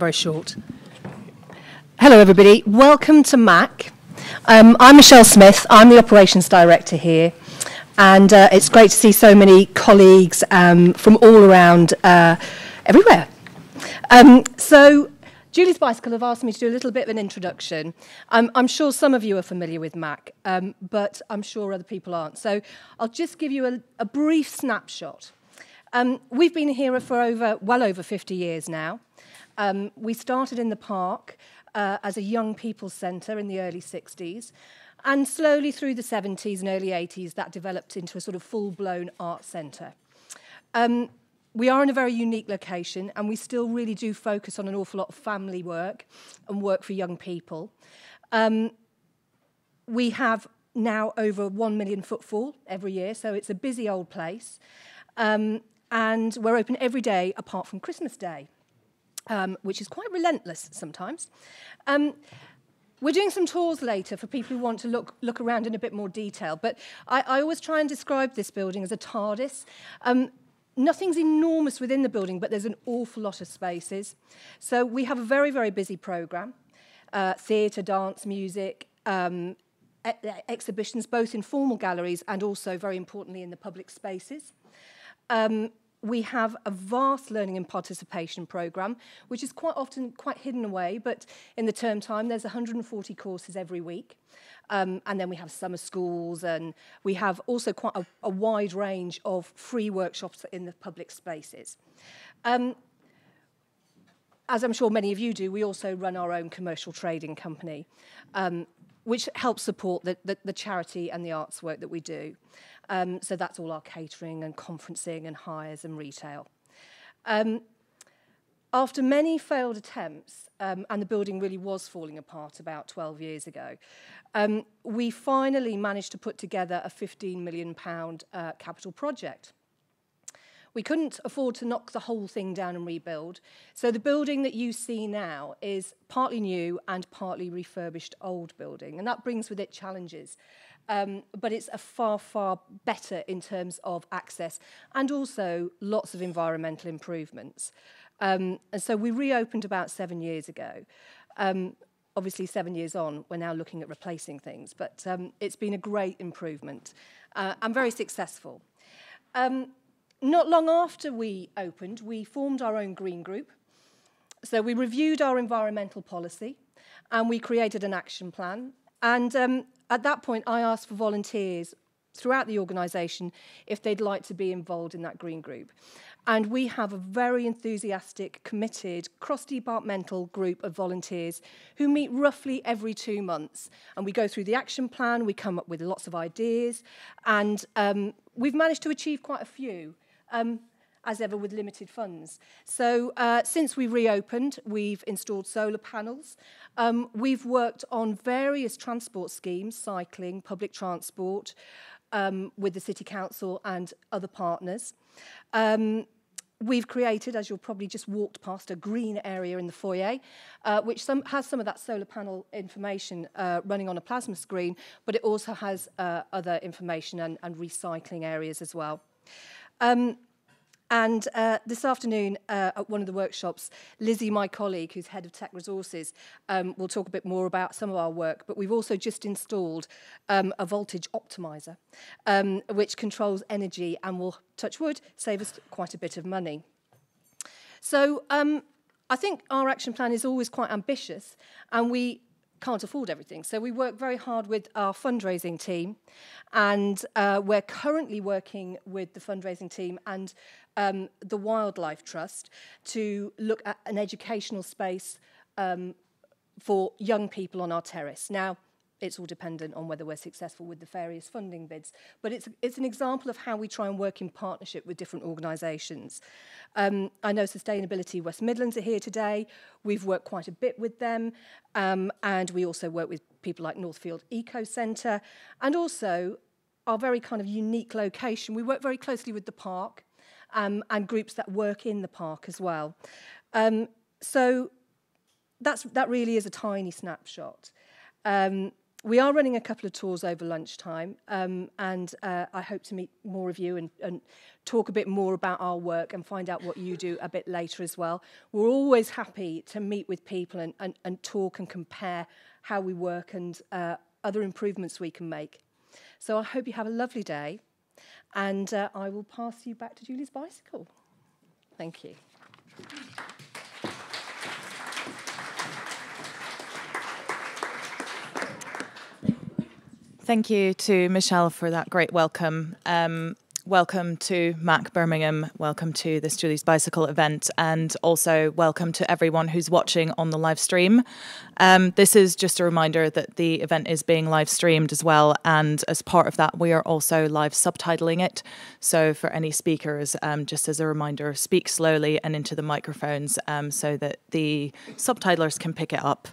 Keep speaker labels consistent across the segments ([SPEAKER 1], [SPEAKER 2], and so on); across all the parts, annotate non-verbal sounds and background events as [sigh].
[SPEAKER 1] very short. Hello, everybody. Welcome to MAC. Um, I'm Michelle Smith. I'm the operations director here. And uh, it's great to see so many colleagues um, from all around uh, everywhere. Um, so, Julie's Bicycle have asked me to do a little bit of an introduction. Um, I'm sure some of you are familiar with MAC, um, but I'm sure other people aren't. So, I'll just give you a, a brief snapshot. Um, we've been here for over, well over 50 years now. Um, we started in the park uh, as a young people's centre in the early 60s. And slowly through the 70s and early 80s, that developed into a sort of full-blown art centre. Um, we are in a very unique location and we still really do focus on an awful lot of family work and work for young people. Um, we have now over 1 million footfall every year, so it's a busy old place. Um, and we're open every day apart from Christmas Day, um, which is quite relentless sometimes. Um, we're doing some tours later for people who want to look, look around in a bit more detail, but I, I always try and describe this building as a TARDIS. Um, nothing's enormous within the building, but there's an awful lot of spaces. So we have a very, very busy programme, uh, theatre, dance, music, um, e exhibitions, both in formal galleries and also, very importantly, in the public spaces. Um, we have a vast learning and participation program, which is quite often quite hidden away, but in the term time, there's 140 courses every week. Um, and then we have summer schools, and we have also quite a, a wide range of free workshops in the public spaces. Um, as I'm sure many of you do, we also run our own commercial trading company, um, which helps support the, the, the charity and the arts work that we do. Um, so that's all our catering and conferencing and hires and retail. Um, after many failed attempts, um, and the building really was falling apart about 12 years ago, um, we finally managed to put together a £15 million uh, capital project. We couldn't afford to knock the whole thing down and rebuild. So the building that you see now is partly new and partly refurbished old building. And that brings with it challenges. Um, but it's a far, far better in terms of access and also lots of environmental improvements. Um, and so we reopened about seven years ago. Um, obviously, seven years on, we're now looking at replacing things, but um, it's been a great improvement uh, and very successful. Um, not long after we opened, we formed our own green group. So we reviewed our environmental policy and we created an action plan. And um, at that point, I asked for volunteers throughout the organisation if they'd like to be involved in that green group. And we have a very enthusiastic, committed, cross-departmental group of volunteers who meet roughly every two months. And we go through the action plan, we come up with lots of ideas, and um, we've managed to achieve quite a few. Um, as ever with limited funds. So uh, since we reopened, we've installed solar panels. Um, we've worked on various transport schemes, cycling, public transport, um, with the City Council and other partners. Um, We've created, as you'll probably just walked past, a green area in the foyer, uh, which some, has some of that solar panel information uh, running on a plasma screen, but it also has uh, other information and, and recycling areas as well. Um, And uh, this afternoon uh, at one of the workshops, Lizzie, my colleague, who's head of tech resources, um, will talk a bit more about some of our work. But we've also just installed um, a voltage optimizer, um, which controls energy and will, touch wood, save us quite a bit of money. So um, I think our action plan is always quite ambitious, and we can't afford everything. So we work very hard with our fundraising team, and uh, we're currently working with the fundraising team and um, the Wildlife Trust to look at an educational space um, for young people on our terrace. Now, it's all dependent on whether we're successful with the various funding bids. But it's, it's an example of how we try and work in partnership with different organisations. Um, I know Sustainability West Midlands are here today. We've worked quite a bit with them. Um, and we also work with people like Northfield Eco Centre. And also, our very kind of unique location, we work very closely with the park um, and groups that work in the park as well. Um, so that's, that really is a tiny snapshot. Um, we are running a couple of tours over lunchtime, um, and uh, I hope to meet more of you and, and talk a bit more about our work and find out what you do a bit later as well. We're always happy to meet with people and, and, and talk and compare how we work and uh, other improvements we can make. So I hope you have a lovely day, and uh, I will pass you back to Julie's bicycle. Thank you.
[SPEAKER 2] Thank you to Michelle for that great welcome. Um, welcome to Mac Birmingham. Welcome to this Julie's Bicycle event, and also welcome to everyone who's watching on the live stream. Um, this is just a reminder that the event is being live streamed as well, and as part of that, we are also live subtitling it. So, for any speakers, um, just as a reminder, speak slowly and into the microphones um, so that the subtitlers can pick it up.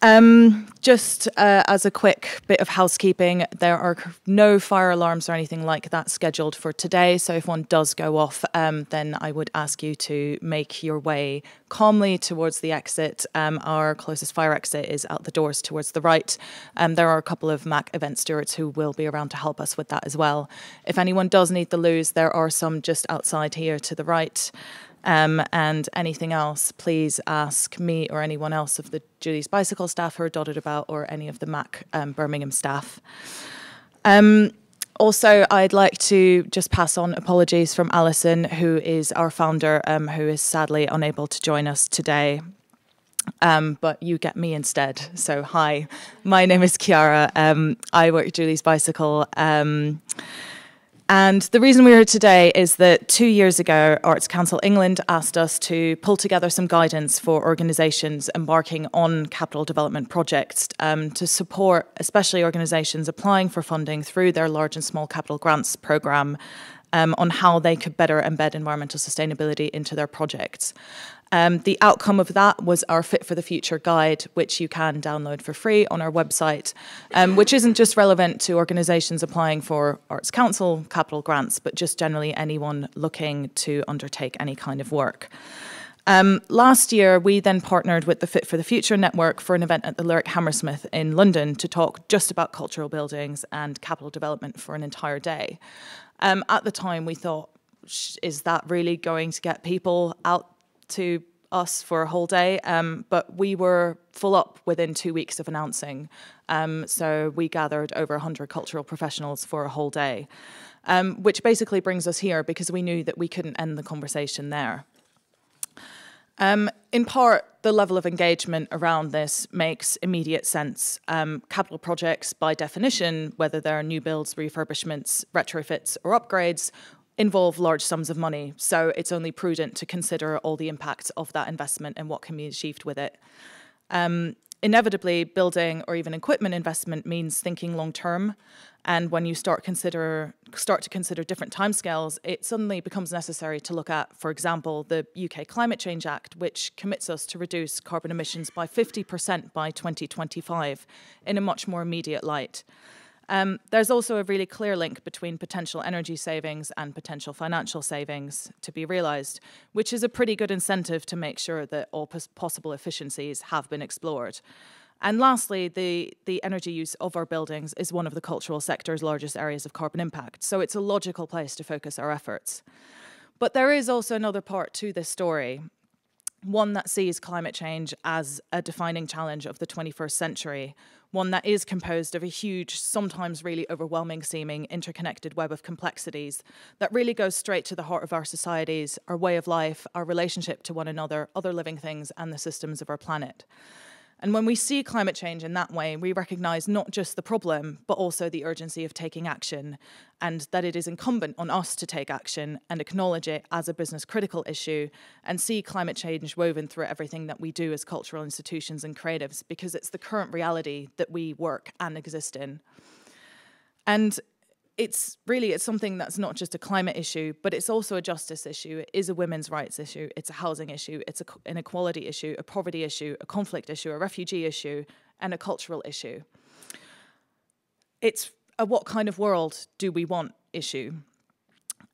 [SPEAKER 2] Um, just uh, as a quick bit of housekeeping, there are no fire alarms or anything like that scheduled for today. So if one does go off, um, then I would ask you to make your way calmly towards the exit. Um, our closest fire exit is out the doors towards the right. Um, there are a couple of MAC event stewards who will be around to help us with that as well. If anyone does need the loos, there are some just outside here to the right. Um, and anything else, please ask me or anyone else of the Julie's Bicycle staff who are dotted about or any of the MAC um, Birmingham staff. Um, also, I'd like to just pass on apologies from Alison, who is our founder, um, who is sadly unable to join us today. Um, but you get me instead. So, hi, my name is Kiara. Um, I work at Julie's Bicycle. Um, and the reason we're here today is that two years ago, Arts Council England asked us to pull together some guidance for organisations embarking on capital development projects um, to support, especially organisations applying for funding through their large and small capital grants programme um, on how they could better embed environmental sustainability into their projects. Um, the outcome of that was our Fit for the Future guide, which you can download for free on our website, um, which isn't just relevant to organisations applying for Arts Council capital grants, but just generally anyone looking to undertake any kind of work. Um, last year, we then partnered with the Fit for the Future network for an event at the Lyric Hammersmith in London to talk just about cultural buildings and capital development for an entire day. Um, at the time, we thought, is that really going to get people out to us for a whole day, um, but we were full up within two weeks of announcing. Um, so we gathered over 100 cultural professionals for a whole day, um, which basically brings us here because we knew that we couldn't end the conversation there. Um, in part, the level of engagement around this makes immediate sense. Um, capital projects, by definition, whether they're new builds, refurbishments, retrofits, or upgrades, involve large sums of money. So it's only prudent to consider all the impacts of that investment and what can be achieved with it. Um, inevitably, building or even equipment investment means thinking long term. And when you start consider start to consider different timescales, it suddenly becomes necessary to look at, for example, the UK Climate Change Act, which commits us to reduce carbon emissions by 50% by 2025 in a much more immediate light. Um, there's also a really clear link between potential energy savings and potential financial savings to be realised, which is a pretty good incentive to make sure that all pos possible efficiencies have been explored. And lastly, the, the energy use of our buildings is one of the cultural sector's largest areas of carbon impact, so it's a logical place to focus our efforts. But there is also another part to this story, one that sees climate change as a defining challenge of the 21st century, one that is composed of a huge, sometimes really overwhelming seeming interconnected web of complexities that really goes straight to the heart of our societies, our way of life, our relationship to one another, other living things, and the systems of our planet. And when we see climate change in that way, we recognize not just the problem, but also the urgency of taking action, and that it is incumbent on us to take action and acknowledge it as a business critical issue and see climate change woven through everything that we do as cultural institutions and creatives, because it's the current reality that we work and exist in. And it's really it's something that's not just a climate issue but it's also a justice issue. It is a women's rights issue. It's a housing issue. It's an inequality issue a poverty issue a conflict issue a refugee issue and a cultural issue. It's a what kind of world do we want issue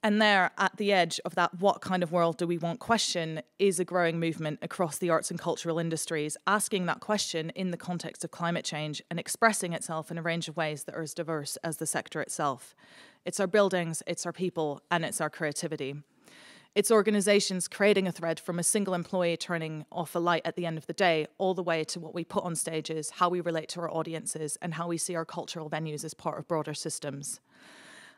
[SPEAKER 2] And there, at the edge of that what kind of world do we want question, is a growing movement across the arts and cultural industries, asking that question in the context of climate change and expressing itself in a range of ways that are as diverse as the sector itself. It's our buildings, it's our people, and it's our creativity. It's organisations creating a thread from a single employee turning off a light at the end of the day, all the way to what we put on stages, how we relate to our audiences, and how we see our cultural venues as part of broader systems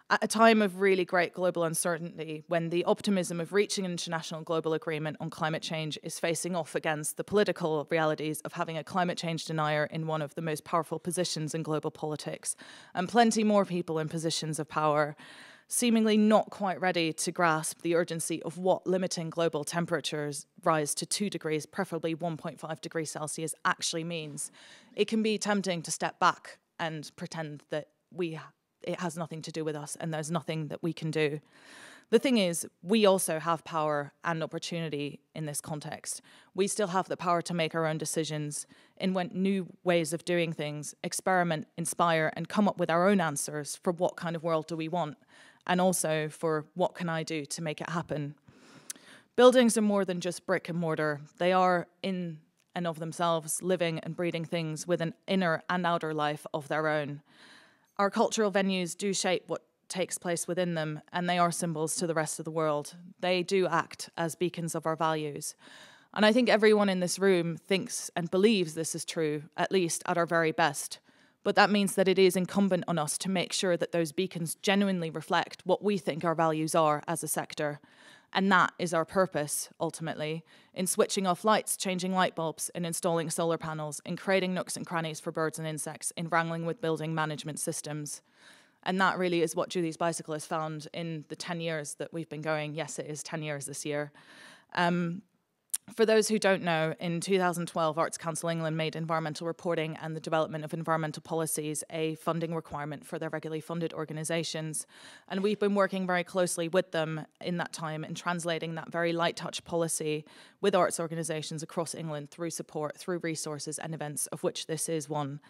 [SPEAKER 2] at a time of really great global uncertainty, when the optimism of reaching an international global agreement on climate change is facing off against the political realities of having a climate change denier in one of the most powerful positions in global politics, and plenty more people in positions of power, seemingly not quite ready to grasp the urgency of what limiting global temperatures rise to 2 degrees, preferably 1.5 degrees Celsius, actually means, it can be tempting to step back and pretend that we it has nothing to do with us and there's nothing that we can do. The thing is, we also have power and opportunity in this context. We still have the power to make our own decisions, invent new ways of doing things, experiment, inspire, and come up with our own answers for what kind of world do we want, and also for what can I do to make it happen. Buildings are more than just brick and mortar. They are, in and of themselves, living and breathing things with an inner and outer life of their own. Our cultural venues do shape what takes place within them, and they are symbols to the rest of the world. They do act as beacons of our values. And I think everyone in this room thinks and believes this is true, at least at our very best. But that means that it is incumbent on us to make sure that those beacons genuinely reflect what we think our values are as a sector. And that is our purpose, ultimately, in switching off lights, changing light bulbs, in installing solar panels, in creating nooks and crannies for birds and insects, in wrangling with building management systems. And that really is what Julie's Bicycle has found in the 10 years that we've been going. Yes, it is 10 years this year. Um, for those who don't know, in 2012, Arts Council England made environmental reporting and the development of environmental policies a funding requirement for their regularly funded organisations. And we've been working very closely with them in that time in translating that very light touch policy with arts organisations across England through support, through resources and events, of which this is one.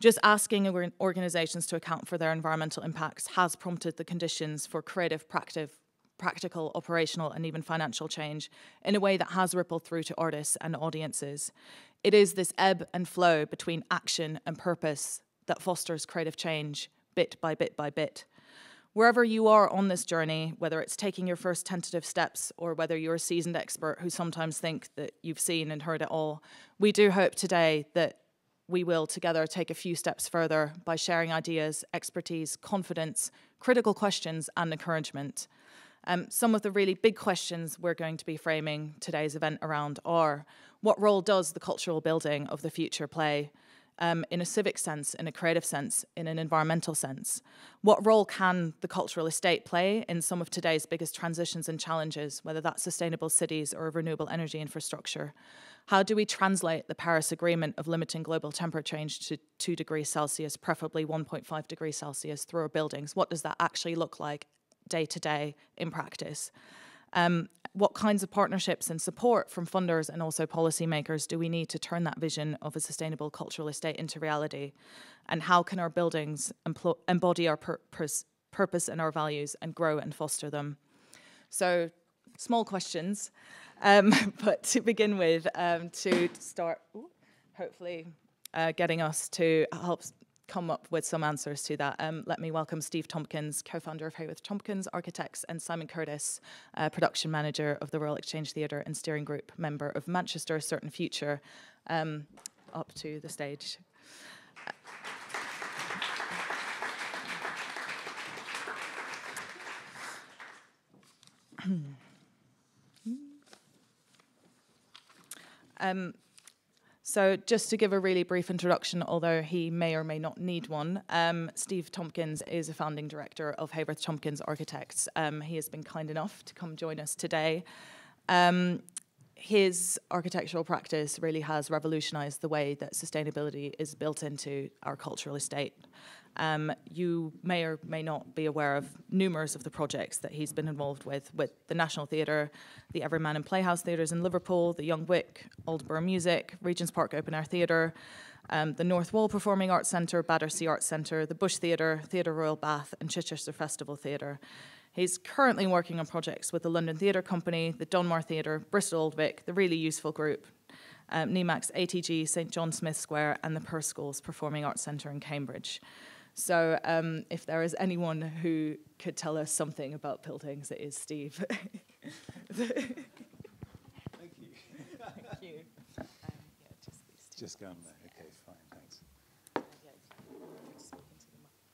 [SPEAKER 2] Just asking organisations to account for their environmental impacts has prompted the conditions for creative, practice, practical, operational, and even financial change in a way that has rippled through to artists and audiences. It is this ebb and flow between action and purpose that fosters creative change bit by bit by bit. Wherever you are on this journey, whether it's taking your first tentative steps or whether you're a seasoned expert who sometimes think that you've seen and heard it all, we do hope today that we will together take a few steps further by sharing ideas, expertise, confidence, critical questions, and encouragement. Um, some of the really big questions we're going to be framing today's event around are what role does the cultural building of the future play um, in a civic sense, in a creative sense, in an environmental sense? What role can the cultural estate play in some of today's biggest transitions and challenges, whether that's sustainable cities or renewable energy infrastructure? How do we translate the Paris Agreement of limiting global temperature change to 2 degrees Celsius, preferably 1.5 degrees Celsius, through our buildings? What does that actually look like day to day in practice. Um, what kinds of partnerships and support from funders and also policymakers do we need to turn that vision of a sustainable cultural estate into reality? And how can our buildings embody our pur purpose and our values and grow and foster them? So, small questions, um, [laughs] but to begin with, um, to start, hopefully, uh, getting us to help come up with some answers to that. Um, let me welcome Steve Tompkins, co-founder of Haworth Tompkins Architects, and Simon Curtis, uh, production manager of the Royal Exchange Theatre and steering group member of Manchester Certain Future, um, up to the stage. [clears throat] um, so, just to give a really brief introduction, although he may or may not need one, um, Steve Tompkins is a founding director of Haworth Tompkins Architects. Um, he has been kind enough to come join us today. Um, his architectural practice really has revolutionized the way that sustainability is built into our cultural estate. Um, you may or may not be aware of numerous of the projects that he's been involved with, with the National Theatre, the Everyman and Playhouse Theatres in Liverpool, the Young Vic, Aldeburgh Music, Regent's Park Open Air Theatre, um, the North Wall Performing Arts Centre, Battersea Arts Centre, the Bush Theatre, Theatre Royal Bath, and Chichester Festival Theatre. He's currently working on projects with the London Theatre Company, the Donmar Theatre, Bristol Old Vic, the Really Useful Group, um, Nimax ATG, St John Smith Square, and the Perse School's Performing Arts Centre in Cambridge. So um, if there is anyone who could tell us something about buildings, it is Steve. [laughs]
[SPEAKER 3] Thank you. Thank you. Um, yeah, just, just go on there. Okay, fine, thanks.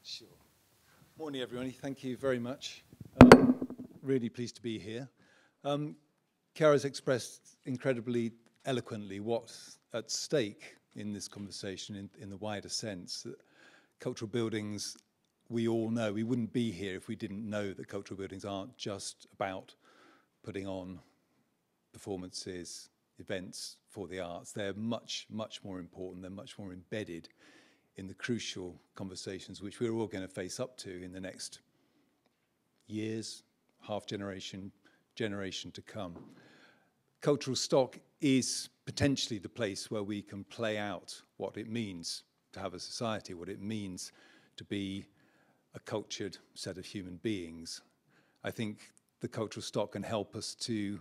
[SPEAKER 3] Sure. Morning, everyone. Thank you very much. Um, really pleased to be here. Um, Kiara's expressed incredibly eloquently what's at stake in this conversation in, in the wider sense. Cultural buildings, we all know, we wouldn't be here if we didn't know that cultural buildings aren't just about putting on performances, events for the arts. They're much, much more important. They're much more embedded in the crucial conversations which we're all going to face up to in the next years, half generation, generation to come. Cultural stock is potentially the place where we can play out what it means to have a society, what it means to be a cultured set of human beings. I think the cultural stock can help us to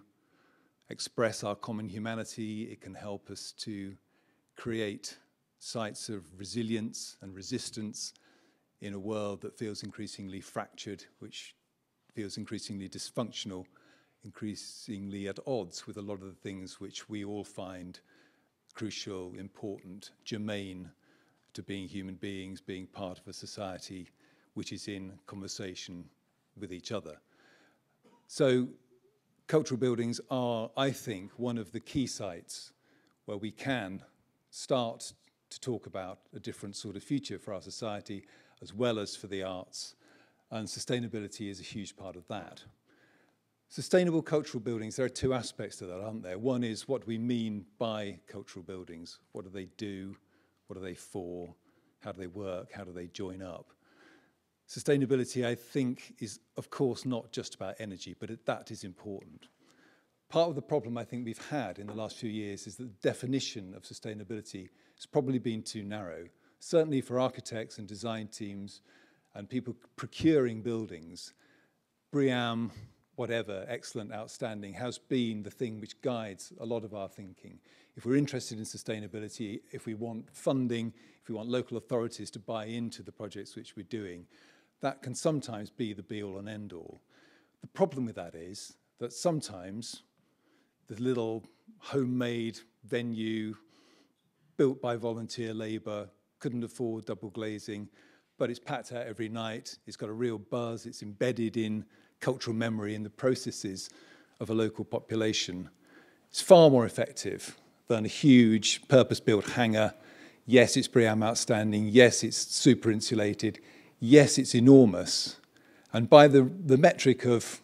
[SPEAKER 3] express our common humanity. It can help us to create sites of resilience and resistance in a world that feels increasingly fractured, which feels increasingly dysfunctional, increasingly at odds with a lot of the things which we all find crucial, important, germane to being human beings, being part of a society which is in conversation with each other. So cultural buildings are, I think, one of the key sites where we can start to talk about a different sort of future for our society as well as for the arts. And sustainability is a huge part of that. Sustainable cultural buildings, there are two aspects to that, aren't there? One is what we mean by cultural buildings. What do they do? What are they for? How do they work? How do they join up? Sustainability, I think, is of course not just about energy, but it, that is important. Part of the problem I think we've had in the last few years is that the definition of sustainability has probably been too narrow. Certainly for architects and design teams and people procuring buildings, BREEAM, whatever, excellent, outstanding, has been the thing which guides a lot of our thinking. If we're interested in sustainability, if we want funding, if we want local authorities to buy into the projects which we're doing, that can sometimes be the be all and end all. The problem with that is that sometimes the little homemade venue built by volunteer labour couldn't afford double glazing, but it's packed out every night, it's got a real buzz, it's embedded in cultural memory in the processes of a local population. It's far more effective than a huge purpose-built hangar. Yes, it's BREEAM outstanding. Yes, it's super insulated. Yes, it's enormous. And by the, the metric of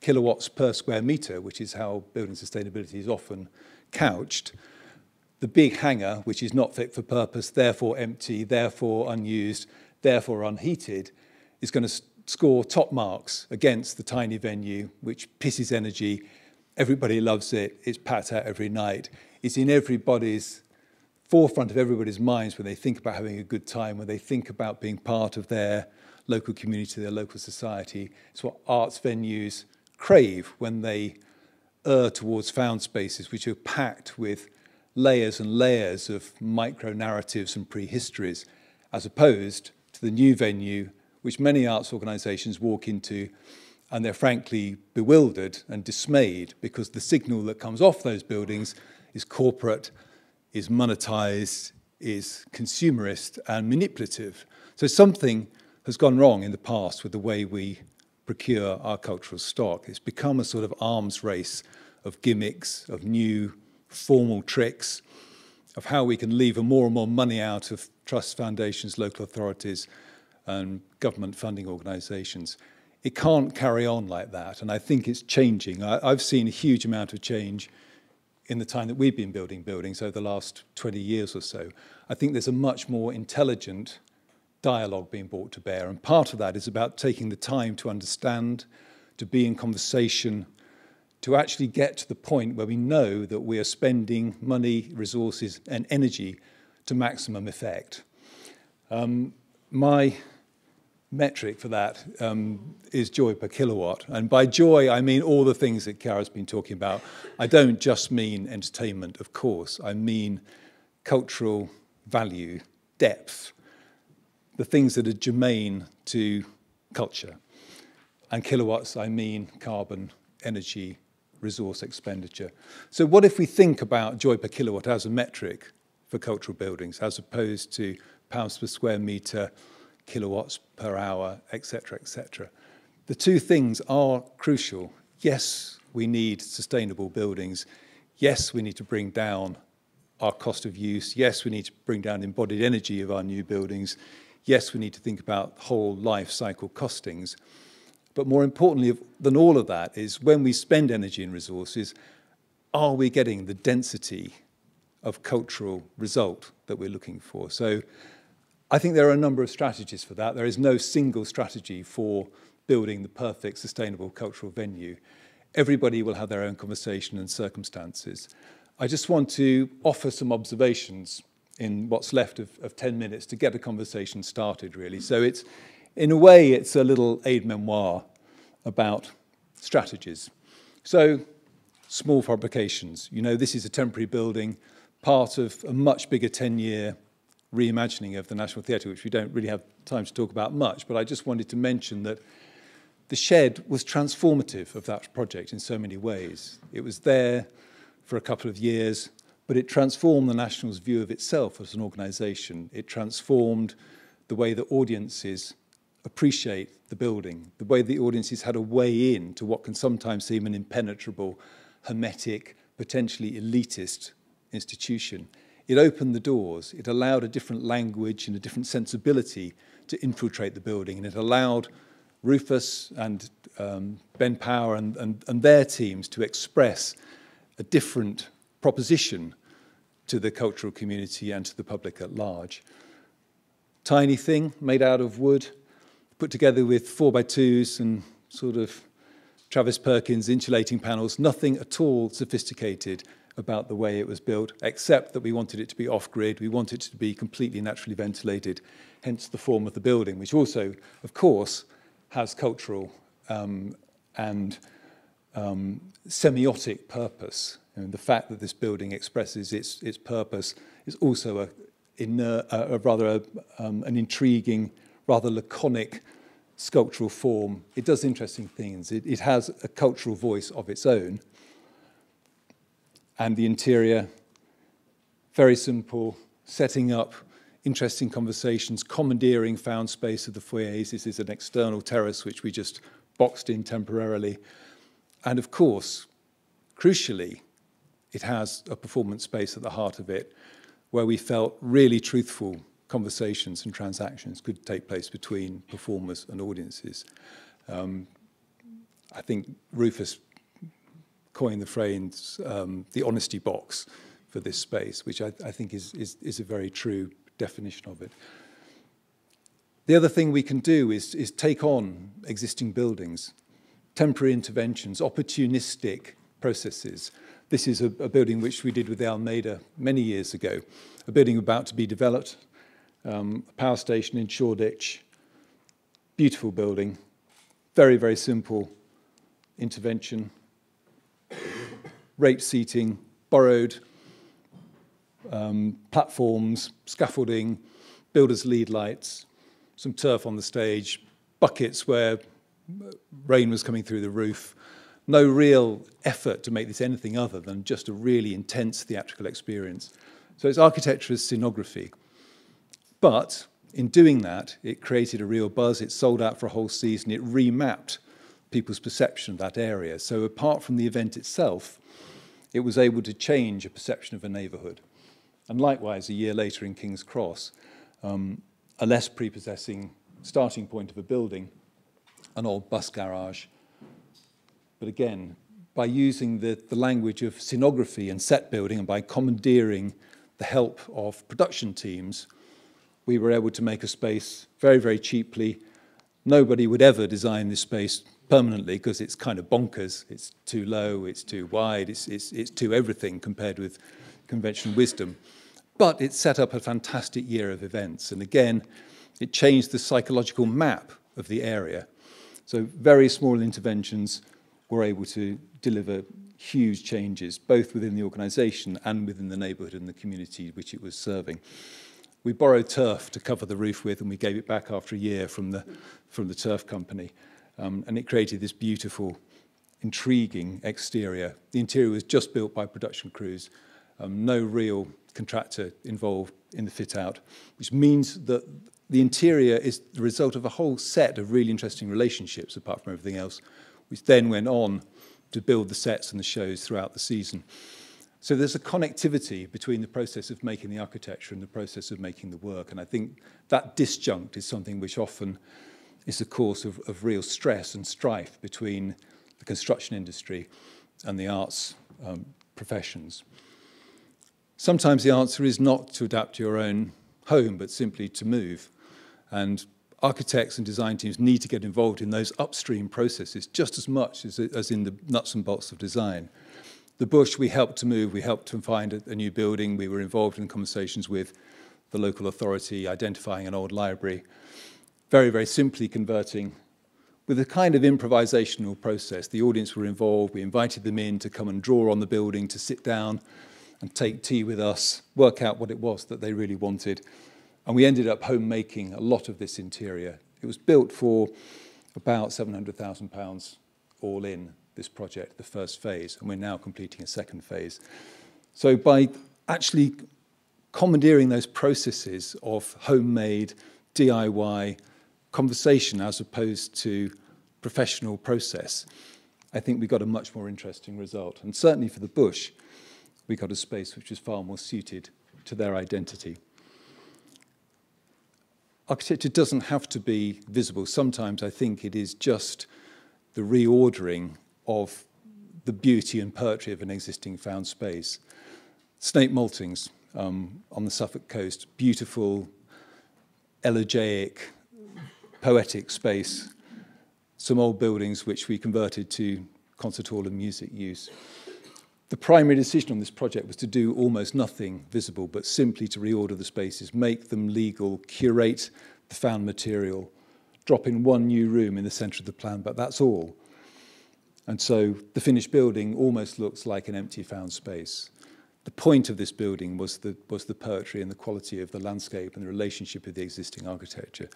[SPEAKER 3] kilowatts per square meter, which is how building sustainability is often couched, the big hangar, which is not fit for purpose, therefore empty, therefore unused, therefore unheated, is going to score top marks against the tiny venue, which pisses energy. Everybody loves it. It's packed out every night. It's in everybody's forefront of everybody's minds when they think about having a good time, when they think about being part of their local community, their local society. It's what arts venues crave when they err towards found spaces, which are packed with layers and layers of micro narratives and prehistories, as opposed to the new venue which many arts organisations walk into and they're frankly bewildered and dismayed because the signal that comes off those buildings is corporate, is monetized, is consumerist and manipulative. So something has gone wrong in the past with the way we procure our cultural stock. It's become a sort of arms race of gimmicks, of new formal tricks, of how we can lever more and more money out of trust foundations, local authorities, and government funding organisations. It can't carry on like that, and I think it's changing. I, I've seen a huge amount of change in the time that we've been building buildings over the last 20 years or so. I think there's a much more intelligent dialogue being brought to bear, and part of that is about taking the time to understand, to be in conversation, to actually get to the point where we know that we are spending money, resources, and energy to maximum effect. Um, my metric for that um, is joy per kilowatt. And by joy, I mean all the things that Kiara's been talking about. I don't just mean entertainment, of course. I mean cultural value, depth, the things that are germane to culture. And kilowatts, I mean carbon, energy, resource expenditure. So what if we think about joy per kilowatt as a metric for cultural buildings, as opposed to pounds per square metre, kilowatts per hour, etc., etc. The two things are crucial. Yes, we need sustainable buildings. Yes, we need to bring down our cost of use. Yes, we need to bring down embodied energy of our new buildings. Yes, we need to think about whole life cycle costings. But more importantly than all of that is when we spend energy and resources, are we getting the density of cultural result that we're looking for? So I think there are a number of strategies for that. There is no single strategy for building the perfect sustainable cultural venue. Everybody will have their own conversation and circumstances. I just want to offer some observations in what's left of, of 10 minutes to get a conversation started, really. So it's, in a way, it's a little aid memoir about strategies. So, small fabrications. You know, this is a temporary building, part of a much bigger 10 year reimagining of the National Theatre, which we don't really have time to talk about much, but I just wanted to mention that the shed was transformative of that project in so many ways. It was there for a couple of years, but it transformed the National's view of itself as an organisation. It transformed the way that audiences appreciate the building, the way the audiences had a way in to what can sometimes seem an impenetrable, hermetic, potentially elitist institution. It opened the doors. It allowed a different language and a different sensibility to infiltrate the building. And it allowed Rufus and um, Ben Power and, and, and their teams to express a different proposition to the cultural community and to the public at large. Tiny thing made out of wood, put together with four by twos and sort of Travis Perkins insulating panels, nothing at all sophisticated, about the way it was built, except that we wanted it to be off-grid, we wanted it to be completely naturally ventilated, hence the form of the building, which also, of course, has cultural um, and um, semiotic purpose. And the fact that this building expresses its, its purpose is also a, in, a, a rather a, um, an intriguing, rather laconic sculptural form. It does interesting things. It, it has a cultural voice of its own, and the interior, very simple, setting up interesting conversations, commandeering found space of the foyers. This is an external terrace which we just boxed in temporarily. And of course, crucially, it has a performance space at the heart of it where we felt really truthful conversations and transactions could take place between performers and audiences. Um, I think Rufus coined the phrase um, the honesty box for this space, which I, I think is, is, is a very true definition of it. The other thing we can do is, is take on existing buildings, temporary interventions, opportunistic processes. This is a, a building which we did with the Almeida many years ago, a building about to be developed, um, a power station in Shoreditch, beautiful building, very, very simple intervention, rate seating, borrowed um, platforms, scaffolding, builders' lead lights, some turf on the stage, buckets where rain was coming through the roof. No real effort to make this anything other than just a really intense theatrical experience. So it's architecture as scenography. But in doing that, it created a real buzz. It sold out for a whole season. It remapped people's perception of that area. So apart from the event itself, it was able to change a perception of a neighbourhood. And likewise, a year later in King's Cross, um, a less prepossessing starting point of a building, an old bus garage. But again, by using the, the language of scenography and set building and by commandeering the help of production teams, we were able to make a space very, very cheaply. Nobody would ever design this space permanently because it's kind of bonkers. It's too low, it's too wide, it's, it's, it's too everything compared with conventional wisdom. But it set up a fantastic year of events. And again, it changed the psychological map of the area. So very small interventions were able to deliver huge changes, both within the organisation and within the neighbourhood and the community which it was serving. We borrowed turf to cover the roof with, and we gave it back after a year from the, from the turf company. Um, and it created this beautiful, intriguing exterior. The interior was just built by production crews, um, no real contractor involved in the fit out, which means that the interior is the result of a whole set of really interesting relationships, apart from everything else, which then went on to build the sets and the shows throughout the season. So there's a connectivity between the process of making the architecture and the process of making the work. And I think that disjunct is something which often is a cause of, of real stress and strife between the construction industry and the arts um, professions. Sometimes the answer is not to adapt to your own home, but simply to move. And architects and design teams need to get involved in those upstream processes just as much as, as in the nuts and bolts of design. The Bush, we helped to move, we helped to find a, a new building, we were involved in conversations with the local authority, identifying an old library, very, very simply converting with a kind of improvisational process. The audience were involved, we invited them in to come and draw on the building, to sit down and take tea with us, work out what it was that they really wanted, and we ended up homemaking a lot of this interior. It was built for about £700,000 all in this project, the first phase, and we're now completing a second phase. So by actually commandeering those processes of homemade, DIY, conversation as opposed to professional process, I think we got a much more interesting result. And certainly for the bush, we got a space which was far more suited to their identity. Architecture doesn't have to be visible. Sometimes I think it is just the reordering of the beauty and poetry of an existing found space. Snape Maltings um, on the Suffolk coast, beautiful, elegiac, poetic space. Some old buildings which we converted to concert hall and music use. The primary decision on this project was to do almost nothing visible, but simply to reorder the spaces, make them legal, curate the found material, drop in one new room in the centre of the plan, but that's all. And so the finished building almost looks like an empty found space. The point of this building was the, was the poetry and the quality of the landscape and the relationship with the existing architecture.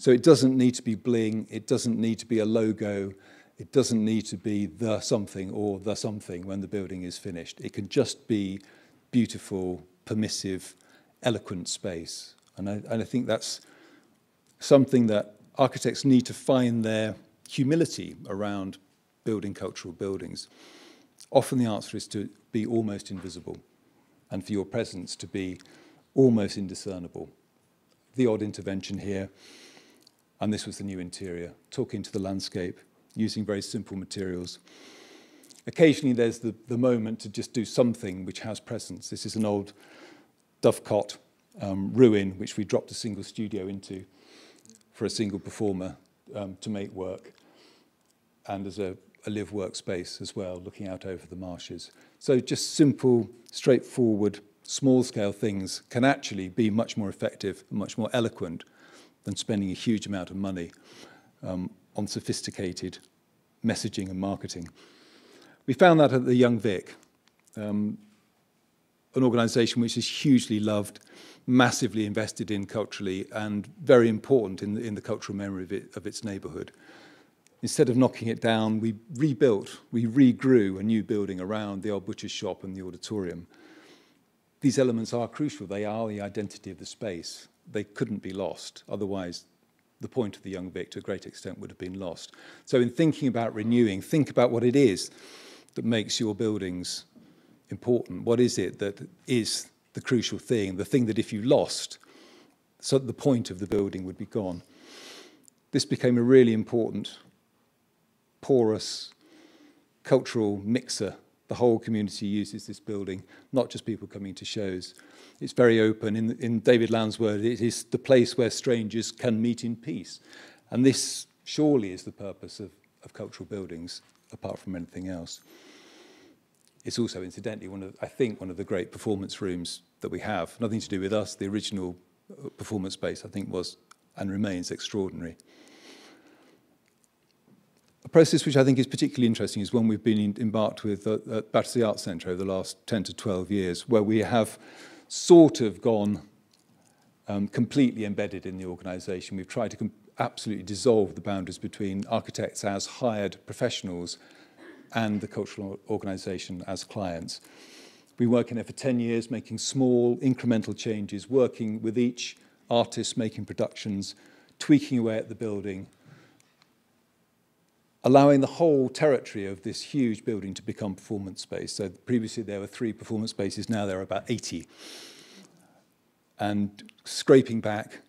[SPEAKER 3] So it doesn't need to be bling, it doesn't need to be a logo, It doesn't need to be the something or the something when the building is finished. It can just be beautiful, permissive, eloquent space. And I, and I think that's something that architects need to find their humility around building cultural buildings. Often the answer is to be almost invisible and for your presence to be almost indiscernible. The odd intervention here, and this was the new interior, talking to the landscape, using very simple materials. Occasionally there's the, the moment to just do something which has presence. This is an old dovecot um, ruin which we dropped a single studio into for a single performer um, to make work and as a, a live workspace as well, looking out over the marshes. So just simple, straightforward, small scale things can actually be much more effective much more eloquent than spending a huge amount of money um, on sophisticated messaging and marketing. We found that at the Young Vic, um, an organisation which is hugely loved, massively invested in culturally, and very important in the, in the cultural memory of, it, of its neighbourhood. Instead of knocking it down, we rebuilt, we regrew a new building around the old butcher's shop and the auditorium. These elements are crucial. They are the identity of the space. They couldn't be lost. Otherwise, the point of the young Vic to a great extent would have been lost. So in thinking about renewing, think about what it is that makes your buildings important. What is it that is the crucial thing, the thing that if you lost, so the point of the building would be gone. This became a really important, porous, cultural mixer. The whole community uses this building, not just people coming to shows. It's very open. In, in David Lan's word, it is the place where strangers can meet in peace. And this surely is the purpose of, of cultural buildings, apart from anything else. It's also, incidentally, one of, I think, one of the great performance rooms that we have. Nothing to do with us. The original uh, performance space, I think, was and remains extraordinary. Process which I think is particularly interesting is one we've been embarked with at, at Battersea Arts Centre over the last 10 to 12 years, where we have sort of gone um, completely embedded in the organisation. We've tried to absolutely dissolve the boundaries between architects as hired professionals and the cultural organisation as clients. We work in there for 10 years, making small incremental changes, working with each artist, making productions, tweaking away at the building, allowing the whole territory of this huge building to become performance space. So previously there were three performance spaces, now there are about 80. And scraping back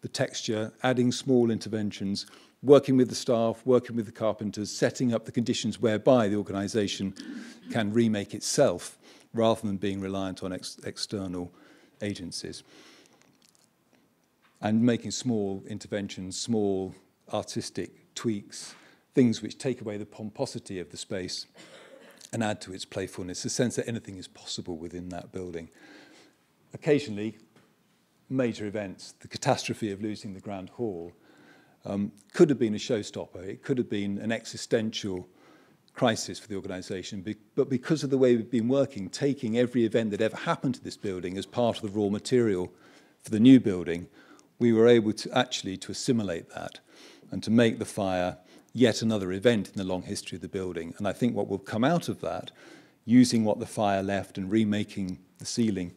[SPEAKER 3] the texture, adding small interventions, working with the staff, working with the carpenters, setting up the conditions whereby the organisation can remake itself rather than being reliant on ex external agencies. And making small interventions, small artistic tweaks, things which take away the pomposity of the space and add to its playfulness, a sense that anything is possible within that building. Occasionally, major events, the catastrophe of losing the Grand Hall, um, could have been a showstopper. It could have been an existential crisis for the organisation. But because of the way we've been working, taking every event that ever happened to this building as part of the raw material for the new building, we were able to actually to assimilate that and to make the fire yet another event in the long history of the building. And I think what will come out of that, using what the fire left and remaking the ceiling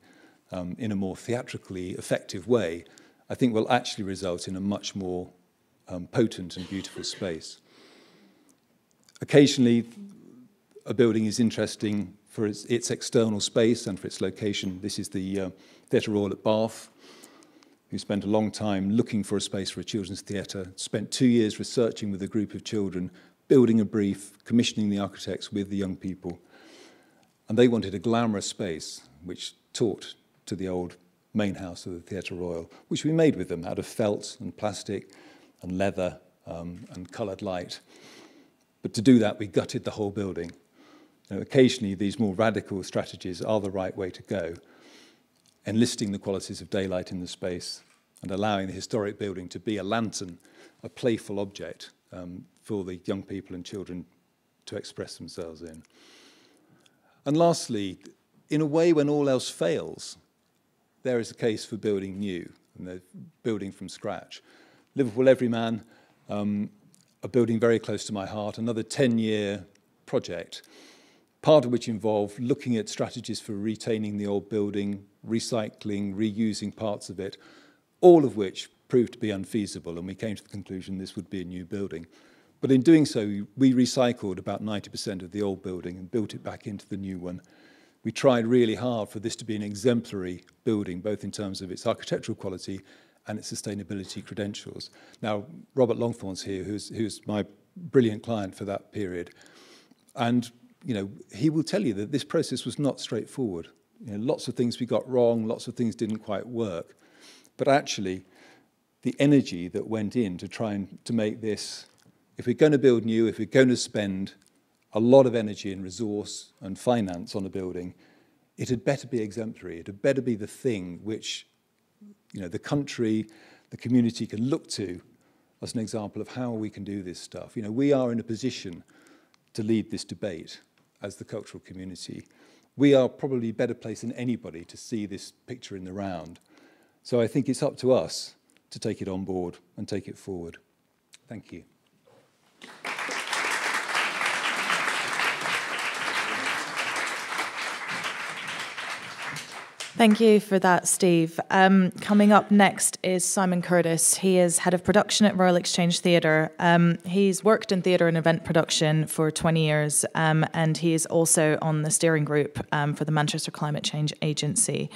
[SPEAKER 3] um, in a more theatrically effective way, I think will actually result in a much more um, potent and beautiful space. Occasionally, a building is interesting for its, its external space and for its location. This is the uh, Theatre Royal at Bath, who spent a long time looking for a space for a children's theatre, spent two years researching with a group of children, building a brief, commissioning the architects with the young people. And they wanted a glamorous space which talked to the old main house of the Theatre Royal, which we made with them out of felt and plastic and leather um, and coloured light. But to do that, we gutted the whole building. Occasionally, these more radical strategies are the right way to go enlisting the qualities of daylight in the space and allowing the historic building to be a lantern, a playful object um, for the young people and children to express themselves in. And lastly, in a way when all else fails, there is a case for building new and building from scratch. Liverpool Everyman, um, a building very close to my heart, another 10-year project part of which involved looking at strategies for retaining the old building, recycling, reusing parts of it, all of which proved to be unfeasible, and we came to the conclusion this would be a new building. But in doing so, we recycled about 90% of the old building and built it back into the new one. We tried really hard for this to be an exemplary building, both in terms of its architectural quality and its sustainability credentials. Now, Robert Longthorne's here, who's, who's my brilliant client for that period. And you know, he will tell you that this process was not straightforward. You know, lots of things we got wrong, lots of things didn't quite work. But actually, the energy that went in to try and to make this, if we're going to build new, if we're going to spend a lot of energy and resource and finance on a building, it had better be exemplary. It had better be the thing which, you know, the country, the community can look to as an example of how we can do this stuff. You know, we are in a position to lead this debate as the cultural community. We are probably better placed than anybody to see this picture in the round. So I think it's up to us to take it on board and take it forward. Thank you.
[SPEAKER 2] Thank you for that, Steve. Um, coming up next is Simon Curtis. He is head of production at Royal Exchange Theatre. Um, he's worked in theatre and event production for 20 years, um, and he is also on the steering group um, for the Manchester Climate Change Agency.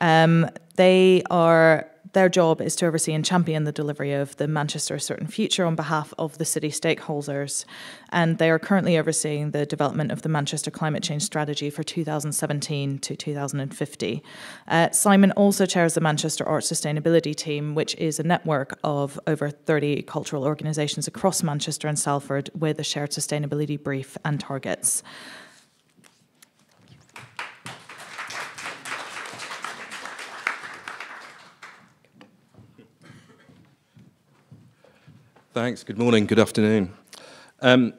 [SPEAKER 2] Um, they are their job is to oversee and champion the delivery of the Manchester Certain Future on behalf of the city stakeholders. And they are currently overseeing the development of the Manchester Climate Change Strategy for 2017 to 2050. Uh, Simon also chairs the Manchester Art Sustainability Team, which is a network of over 30 cultural organisations across Manchester and Salford with a shared sustainability brief and targets.
[SPEAKER 4] Thanks. Good morning. Good afternoon. Um,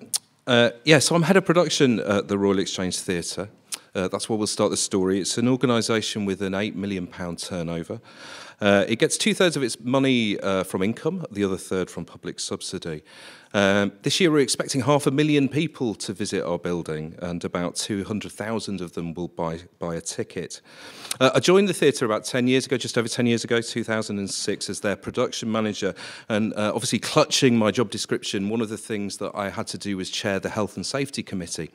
[SPEAKER 4] uh, yeah, so I'm head of production at the Royal Exchange Theatre. Uh, that's where we'll start the story. It's an organisation with an £8 million turnover. Uh, it gets two thirds of its money uh, from income, the other third from public subsidy. Um, this year, we're expecting half a million people to visit our building, and about 200,000 of them will buy, buy a ticket. Uh, I joined the theatre about 10 years ago, just over 10 years ago, 2006, as their production manager. And uh, obviously, clutching my job description, one of the things that I had to do was chair the Health and Safety Committee.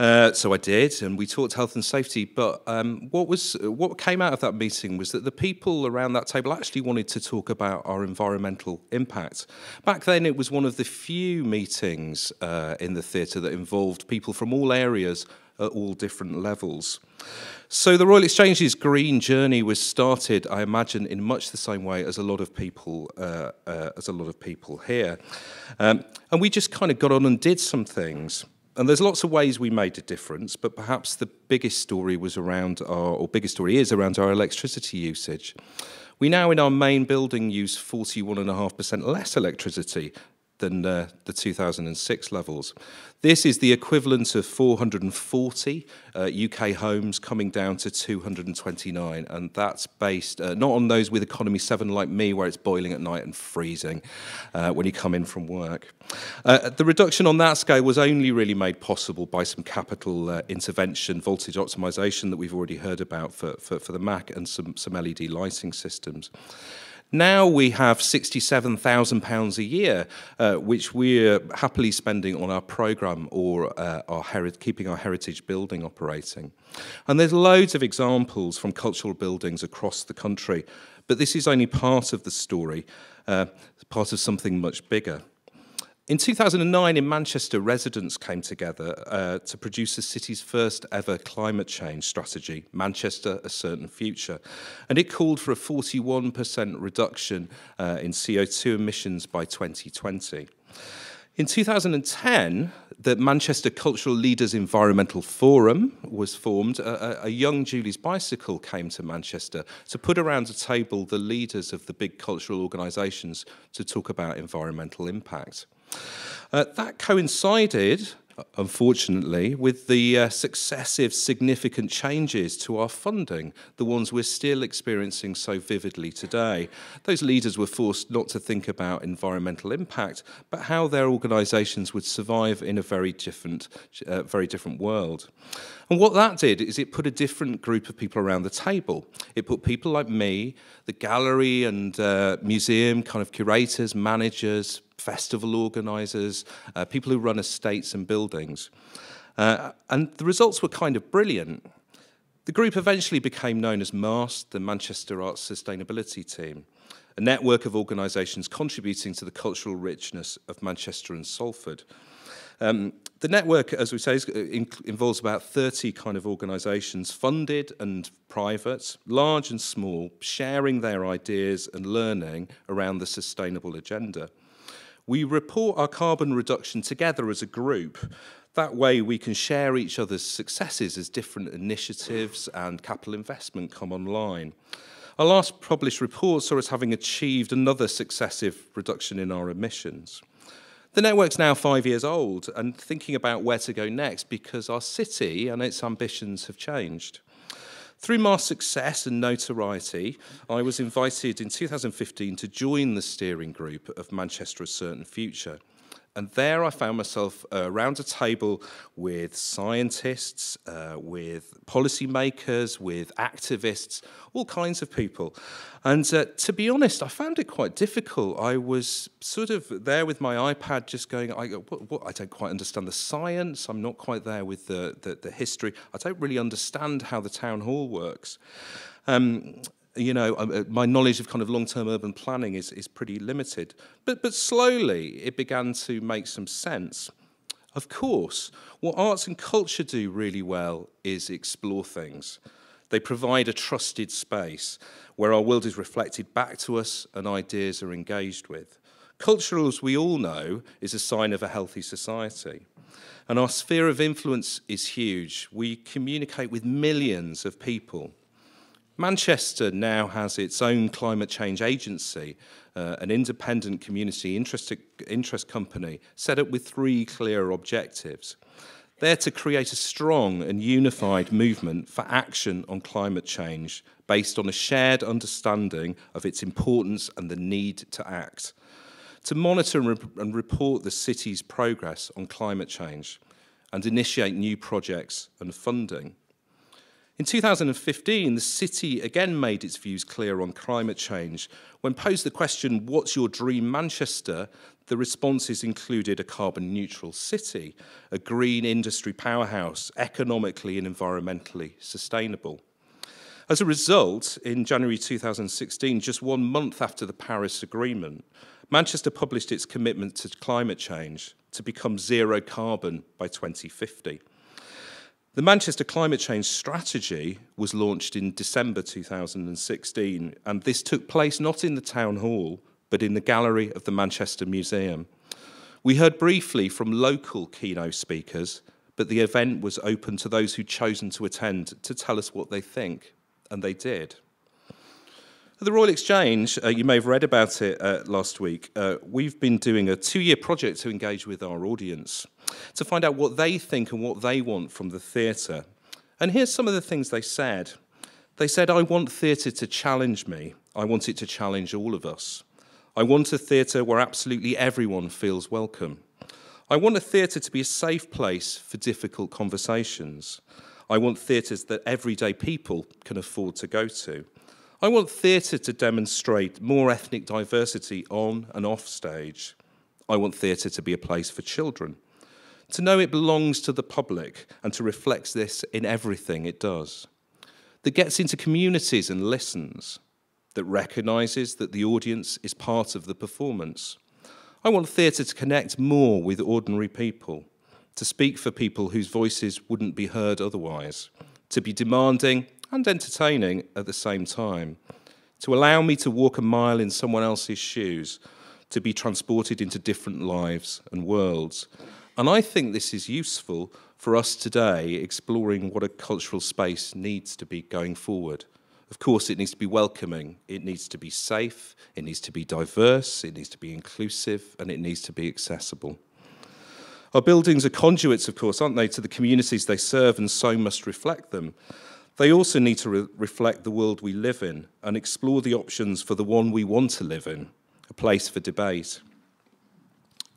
[SPEAKER 4] Uh, so I did, and we talked health and safety. But um, what was what came out of that meeting was that the people around that table actually wanted to talk about our environmental impact. Back then, it was one of the few meetings uh, in the theatre that involved people from all areas at all different levels. So the Royal Exchange's green journey was started, I imagine, in much the same way as a lot of people, uh, uh, as a lot of people here, um, and we just kind of got on and did some things. And there's lots of ways we made a difference, but perhaps the biggest story was around our, or biggest story is around our electricity usage. We now, in our main building, use 41.5% less electricity than uh, the 2006 levels. This is the equivalent of 440 uh, UK homes coming down to 229, and that's based uh, not on those with economy 7 like me, where it's boiling at night and freezing uh, when you come in from work. Uh, the reduction on that scale was only really made possible by some capital uh, intervention, voltage optimization that we've already heard about for, for, for the Mac, and some, some LED lighting systems. Now we have £67,000 a year, uh, which we're happily spending on our programme or uh, our keeping our heritage building operating. And there's loads of examples from cultural buildings across the country, but this is only part of the story, uh, part of something much bigger. In 2009, in Manchester, residents came together uh, to produce the city's first ever climate change strategy, Manchester A Certain Future. And it called for a 41% reduction uh, in CO2 emissions by 2020. In 2010, the Manchester Cultural Leaders Environmental Forum was formed. A, a, young Julie's Bicycle came to Manchester to put around a table the leaders of the big cultural organisations to talk about environmental impact. Uh, that coincided, unfortunately, with the uh, successive significant changes to our funding, the ones we're still experiencing so vividly today. Those leaders were forced not to think about environmental impact, but how their organisations would survive in a very different, uh, very different world. And what that did is it put a different group of people around the table. It put people like me, the gallery and uh, museum kind of curators, managers, festival organisers, uh, people who run estates and buildings. Uh, and the results were kind of brilliant. The group eventually became known as MAST, the Manchester Arts Sustainability Team, a network of organisations contributing to the cultural richness of Manchester and Salford. Um, the network, as we say, is, uh, in, involves about 30 kind of organisations, funded and private, large and small, sharing their ideas and learning around the sustainable agenda. We report our carbon reduction together as a group. That way we can share each other's successes as different initiatives and capital investment come online. Our last published report saw us having achieved another successive reduction in our emissions. The network's now five years old and thinking about where to go next because our city and its ambitions have changed. Through my success and notoriety, I was invited in 2015 to join the steering group of Manchester A Certain Future. And there I found myself uh, around a table with scientists, uh, with policymakers, with activists, all kinds of people. And uh, to be honest, I found it quite difficult. I was sort of there with my iPad just going, I, what, what, I don't quite understand the science. I'm not quite there with the, the, the history. I don't really understand how the town hall works. Um, you know, um, uh, my knowledge of kind of long-term urban planning is, is pretty limited. But, but slowly it began to make some sense. Of course, what arts and culture do really well is explore things. They provide a trusted space where our world is reflected back to us and ideas are engaged with. Cultural, as we all know, is a sign of a healthy society. And our sphere of influence is huge. We communicate with millions of people Manchester now has its own climate change agency, uh, an independent community interest, interest company set up with three clear objectives. They're to create a strong and unified movement for action on climate change based on a shared understanding of its importance and the need to act. To monitor and, and report the city's progress on climate change and initiate new projects and funding. In 2015, the city again made its views clear on climate change. When posed the question, What's your dream Manchester? the responses included a carbon neutral city, a green industry powerhouse, economically and environmentally sustainable. As a result, in January 2016, just one month after the Paris Agreement, Manchester published its commitment to climate change to become zero carbon by 2050. The Manchester Climate Change Strategy was launched in December 2016, and this took place not in the town hall, but in the gallery of the Manchester Museum. We heard briefly from local keynote speakers, but the event was open to those who'd chosen to attend to tell us what they think, and they did. At the Royal Exchange, uh, you may have read about it uh, last week, uh, we've been doing a two-year project to engage with our audience, to find out what they think and what they want from the theatre. And here's some of the things they said. They said, I want theatre to challenge me. I want it to challenge all of us. I want a theatre where absolutely everyone feels welcome. I want a theatre to be a safe place for difficult conversations. I want theatres that everyday people can afford to go to. I want theatre to demonstrate more ethnic diversity on and off stage. I want theatre to be a place for children, to know it belongs to the public and to reflect this in everything it does, that gets into communities and listens, that recognises that the audience is part of the performance. I want theatre to connect more with ordinary people, to speak for people whose voices wouldn't be heard otherwise, to be demanding and entertaining at the same time, to allow me to walk a mile in someone else's shoes, to be transported into different lives and worlds. And I think this is useful for us today exploring what a cultural space needs to be going forward. Of course, it needs to be welcoming, it needs to be safe, it needs to be diverse, it needs to be inclusive, and it needs to be accessible. Our buildings are conduits, of course, aren't they, to the communities they serve, and so must reflect them. They also need to re reflect the world we live in and explore the options for the one we want to live in, a place for debate.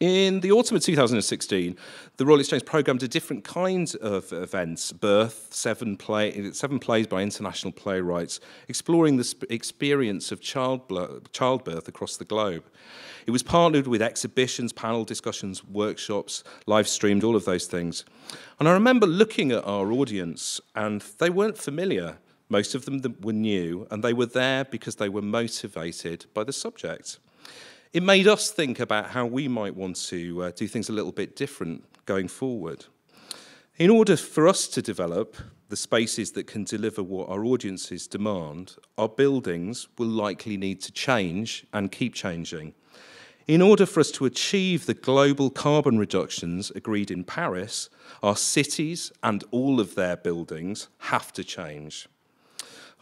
[SPEAKER 4] In the autumn of 2016, the Royal Exchange programmed a different kind of events, Birth, seven, play, seven plays by international playwrights, exploring the experience of childbirth across the globe. It was partnered with exhibitions, panel discussions, workshops, live streamed, all of those things. And I remember looking at our audience, and they weren't familiar. Most of them were new, and they were there because they were motivated by the subject. It made us think about how we might want to uh, do things a little bit different going forward. In order for us to develop the spaces that can deliver what our audiences demand, our buildings will likely need to change and keep changing. In order for us to achieve the global carbon reductions agreed in Paris, our cities and all of their buildings have to change.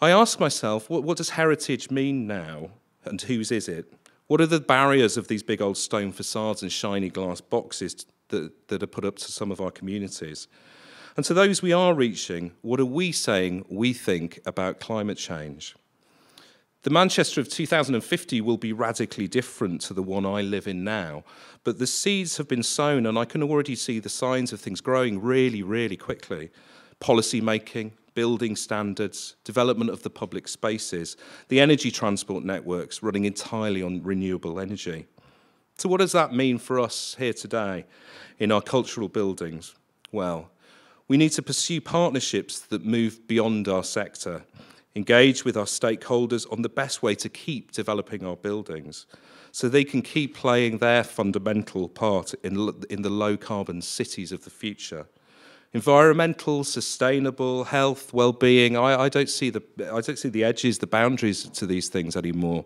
[SPEAKER 4] I ask myself, what, what does heritage mean now, and whose is it? What are the barriers of these big old stone facades and shiny glass boxes that, that are put up to some of our communities? And to those we are reaching, what are we saying we think about climate change? The Manchester of 2050 will be radically different to the one I live in now, but the seeds have been sown and I can already see the signs of things growing really, really quickly. Policy making, building standards, development of the public spaces, the energy transport networks running entirely on renewable energy. So what does that mean for us here today in our cultural buildings? Well, we need to pursue partnerships that move beyond our sector engage with our stakeholders on the best way to keep developing our buildings so they can keep playing their fundamental part in, in the low carbon cities of the future. Environmental, sustainable, health, well-being, I, I, don't see the, I don't see the edges, the boundaries to these things anymore.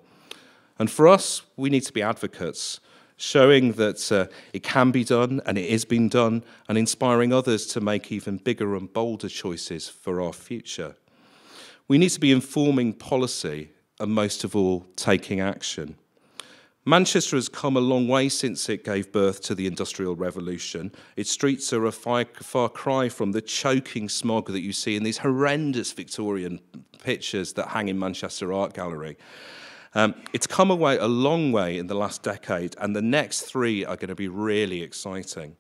[SPEAKER 4] And for us, we need to be advocates, showing that uh, it can be done and it is being done, and inspiring others to make even bigger and bolder choices for our future. We need to be informing policy and, most of all, taking action. Manchester has come a long way since it gave birth to the Industrial Revolution. Its streets are a far, cry from the choking smog that you see in these horrendous Victorian pictures that hang in Manchester Art Gallery. Um, it's come away a long way in the last decade, and the next three are going to be really exciting.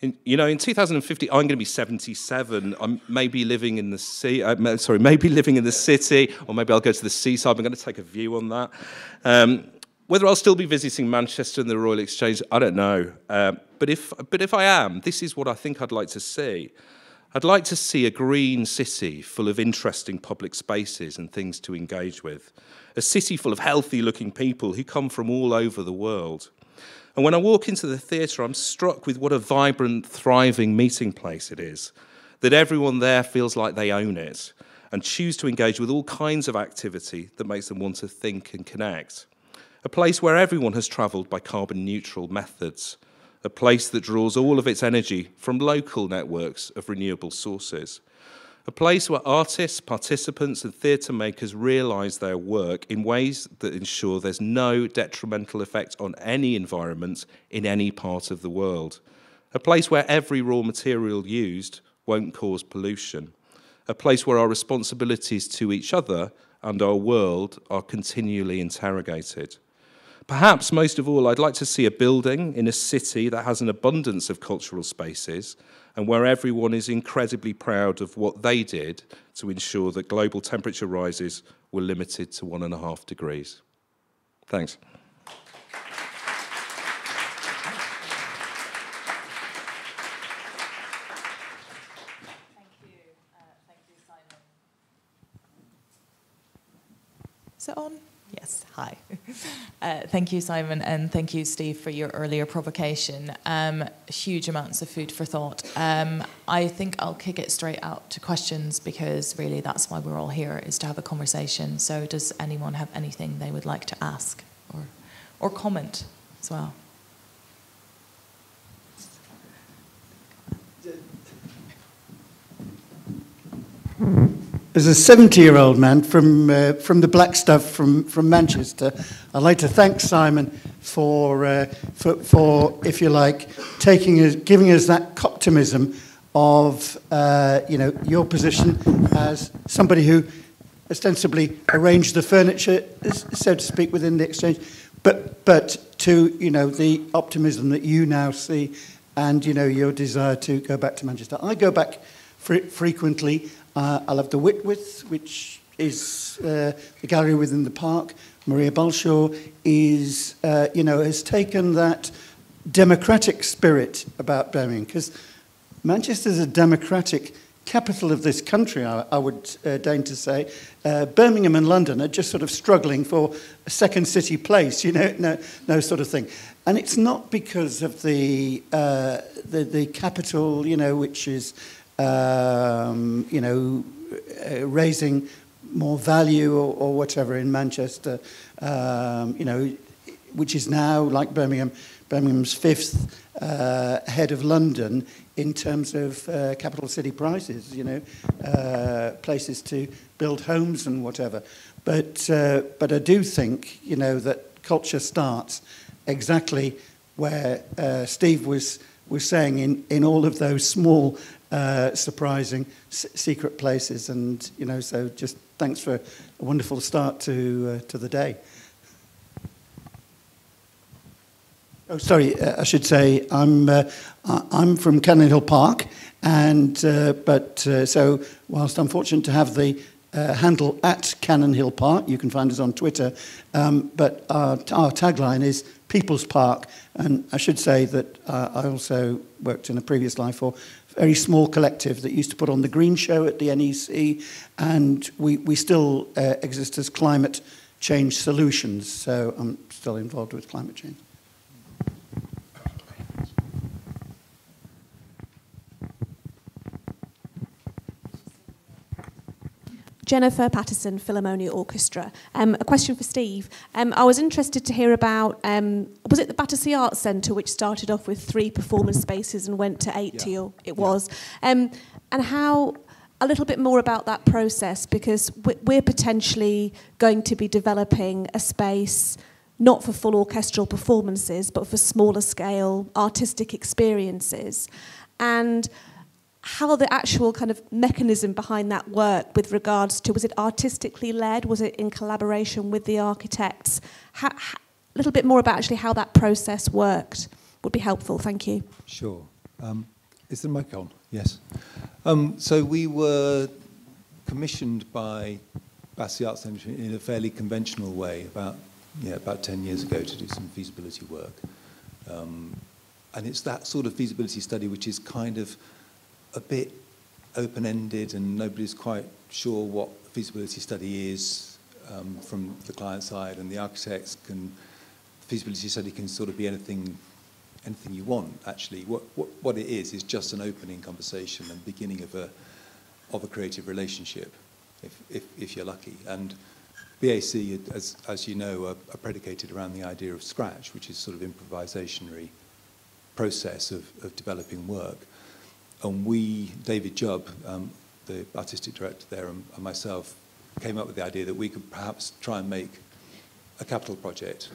[SPEAKER 4] In, you know, in 2050, I'm going to be 77. I'm maybe living in the sea. Uh, sorry, maybe living in the city, or maybe I'll go to the seaside. I'm going to take a view on that. Um, whether I'll still be visiting Manchester and the Royal Exchange, I don't know. Uh, but, if, but if I am, this is what I think I'd like to see. I'd like to see a green city full of interesting public spaces and things to engage with. A city full of healthy looking people who come from all over the world. And when I walk into the theatre, I'm struck with what a vibrant, thriving meeting place it is. That everyone there feels like they own it and choose to engage with all kinds of activity that makes them want to think and connect a place where everyone has travelled by carbon neutral methods, a place that draws all of its energy from local networks of renewable sources, a place where artists, participants, and theatre makers realise their work in ways that ensure there's no detrimental effect on any environment in any part of the world, a place where every raw material used won't cause pollution, a place where our responsibilities to each other and our world are continually interrogated. Perhaps most of all, I'd like to see a building in a city that has an abundance of cultural spaces and where everyone is incredibly proud of what they did to ensure that global temperature rises were limited to one and a half degrees. Thanks. Thank you. Uh, thank you, Simon.
[SPEAKER 2] Is it on? Hi. Uh, thank you, Simon, and thank you, Steve, for your earlier provocation. Um, huge amounts of food for thought. Um, I think I'll kick it straight out to questions because really that's why we're all here, is to have a conversation. So, does anyone have anything they would like to ask or, or comment as well?
[SPEAKER 5] As a 70 year old man from, uh, from the black stuff from, from Manchester, I'd like to thank Simon for, uh, for, for, if you like, taking us, giving us that optimism of uh, you know, your position as somebody who ostensibly arranged the furniture, so to speak, within the exchange, but, but to you know, the optimism that you now see and you know, your desire to go back to Manchester. I go back fr- frequently. Uh, I love the Whitworth, which is uh, the gallery within the park. Maria Balshaw is, uh, you know, has taken that democratic spirit about Birmingham because Manchester is a democratic capital of this country, I, I would uh, deign to say. Uh, Birmingham and London are just sort of struggling for a second city place, you know, [laughs] no, no sort of thing. And it's not because of the, uh, the, the capital, you know, which is um, you know, uh, raising more value or, or whatever in Manchester, um, you know, which is now like Birmingham, Birmingham's fifth uh, ahead of London in terms of uh, capital city prices, you know, uh, places to build homes and whatever. But, uh, but I do think, you know, that culture starts exactly where uh, Steve was, was saying in, in all of those small uh, surprising secret places. And, you know, so just thanks for a wonderful start to, uh, to the day. Oh, sorry, uh, I should say I'm, uh, I'm from Cannon Hill Park, and, uh, but uh, so whilst I'm fortunate to have the uh, handle at Cannon Hill Park. You can find us on Twitter. Um, but our, our, tagline is People's Park. And I should say that I also worked in a previous life for very small collective that used to put on the Green Show at the NEC, and we, we still uh, exist as Climate Change Solutions. So I'm still involved with climate change.
[SPEAKER 6] Jennifer Patterson Philharmonia Orchestra. Um, a question for Steve. Um, I was interested to hear about, um, was it the Battersea Arts Centre which started off with three performance spaces and went to 80, yeah. or it was? Um, and how a little bit more about that process because we're potentially going to be developing a space not for full orchestral performances but for smaller scale artistic experiences and how the actual kind of mechanism behind that work with regards to was it artistically led? Was it in collaboration with the architects? A little bit more about actually how that process worked would be helpful. Thank you.
[SPEAKER 3] Sure. Um, is the mic on? Yes. Um, so we were commissioned by Battersea Arts Centre in a fairly conventional way about yeah, about 10 years ago to do some feasibility work. Um, and it's that sort of feasibility study which is kind of a bit open-ended and nobody's quite sure what a feasibility study is um, from the client side and the architects can feasibility study can sort of be anything anything you want actually. What, what what it is is just an opening conversation and beginning of a of a creative relationship if if, if you're lucky. And BAC as as you know are, are predicated around the idea of scratch which is sort of improvisationary process of, of developing work and we, David Jubb, um, the artistic director there, and, and myself, came up with the idea that we could perhaps try and make a capital project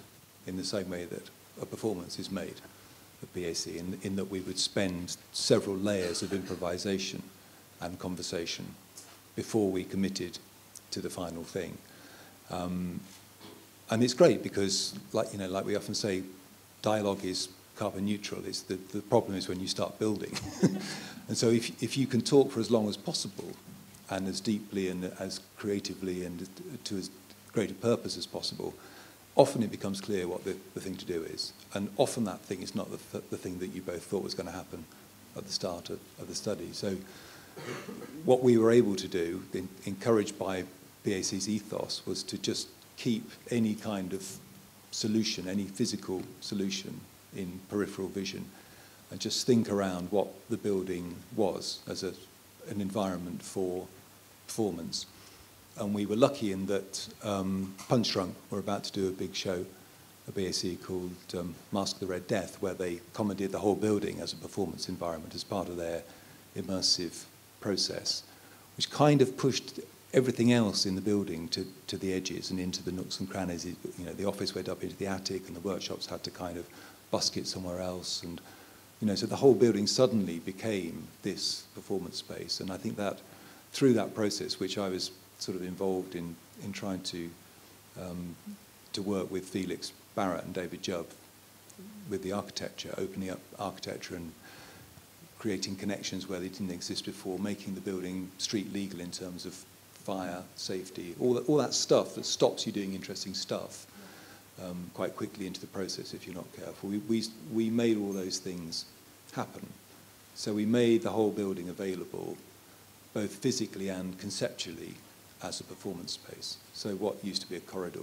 [SPEAKER 3] in the same way that a performance is made at BAC, in, in that we would spend several layers of improvisation and conversation before we committed to the final thing. Um, and it's great because, like you know, like we often say, dialogue is carbon neutral. It's the, the problem is when you start building. [laughs] and so if, if you can talk for as long as possible and as deeply and as creatively and to as great a purpose as possible, often it becomes clear what the, the thing to do is. And often that thing is not the, th the thing that you both thought was going to happen at the start of, of the study. So what we were able to do, in, encouraged by BAC's ethos, was to just keep any kind of solution, any physical solution in peripheral vision and just think around what the building was as a, an environment for performance. And we were lucky in that um, Punchdrunk were about to do a big show at BAC called um, Masque the Red Death, where they commandeered the whole building as a performance environment as part of their immersive process, which kind of pushed everything else in the building to, to the edges and into the nooks and crannies. You know, the office went up into the attic and the workshops had to kind of busk somewhere else. And, you know, so the whole building suddenly became this performance space. And I think that through that process, which I was sort of involved in, in trying to, um, to work with Felix Barrett and David Jubb with the architecture, opening up architecture and creating connections where they didn't exist before, making the building street legal in terms of fire, safety, all that, all that stuff that stops you doing interesting stuff um, quite quickly into the process if you're not careful. We, we, we made all those things happen. So we made the whole building available, both physically and conceptually, as a performance space. So what used to be a corridor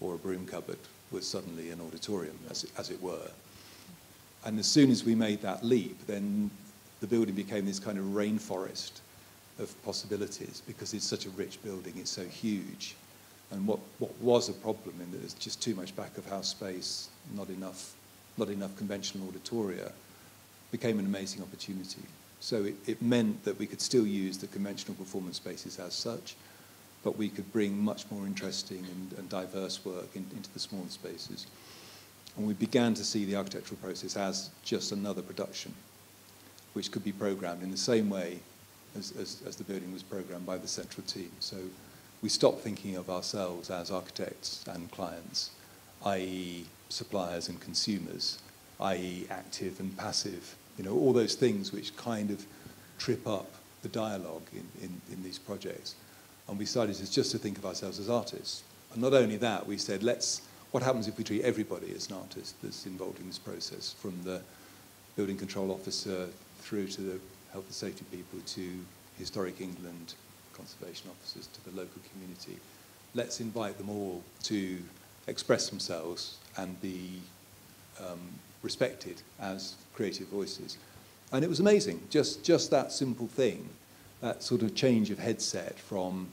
[SPEAKER 3] or a broom cupboard was suddenly an auditorium, as it, as it were. And as soon as we made that leap, then the building became this kind of rainforest of possibilities because it's such a rich building, it's so huge. And what, what was a problem in that there's just too much back of house space, not enough, not enough conventional auditoria, became an amazing opportunity. So it, it meant that we could still use the conventional performance spaces as such, but we could bring much more interesting and, and diverse work in, into the smaller spaces. And we began to see the architectural process as just another production, which could be programmed in the same way as, as, as the building was programmed by the central team. So we stop thinking of ourselves as architects and clients, i.e. suppliers and consumers, i.e. active and passive, you know, all those things which kind of trip up the dialogue in, in, in these projects. And we started just to think of ourselves as artists. And not only that, we said, let's, what happens if we treat everybody as an artist that's involved in this process, from the building control officer through to the health and safety people to Historic England, conservation officers to the local community. Let's invite them all to express themselves and be um, respected as creative voices. And it was amazing, just, just that simple thing, that sort of change of headset from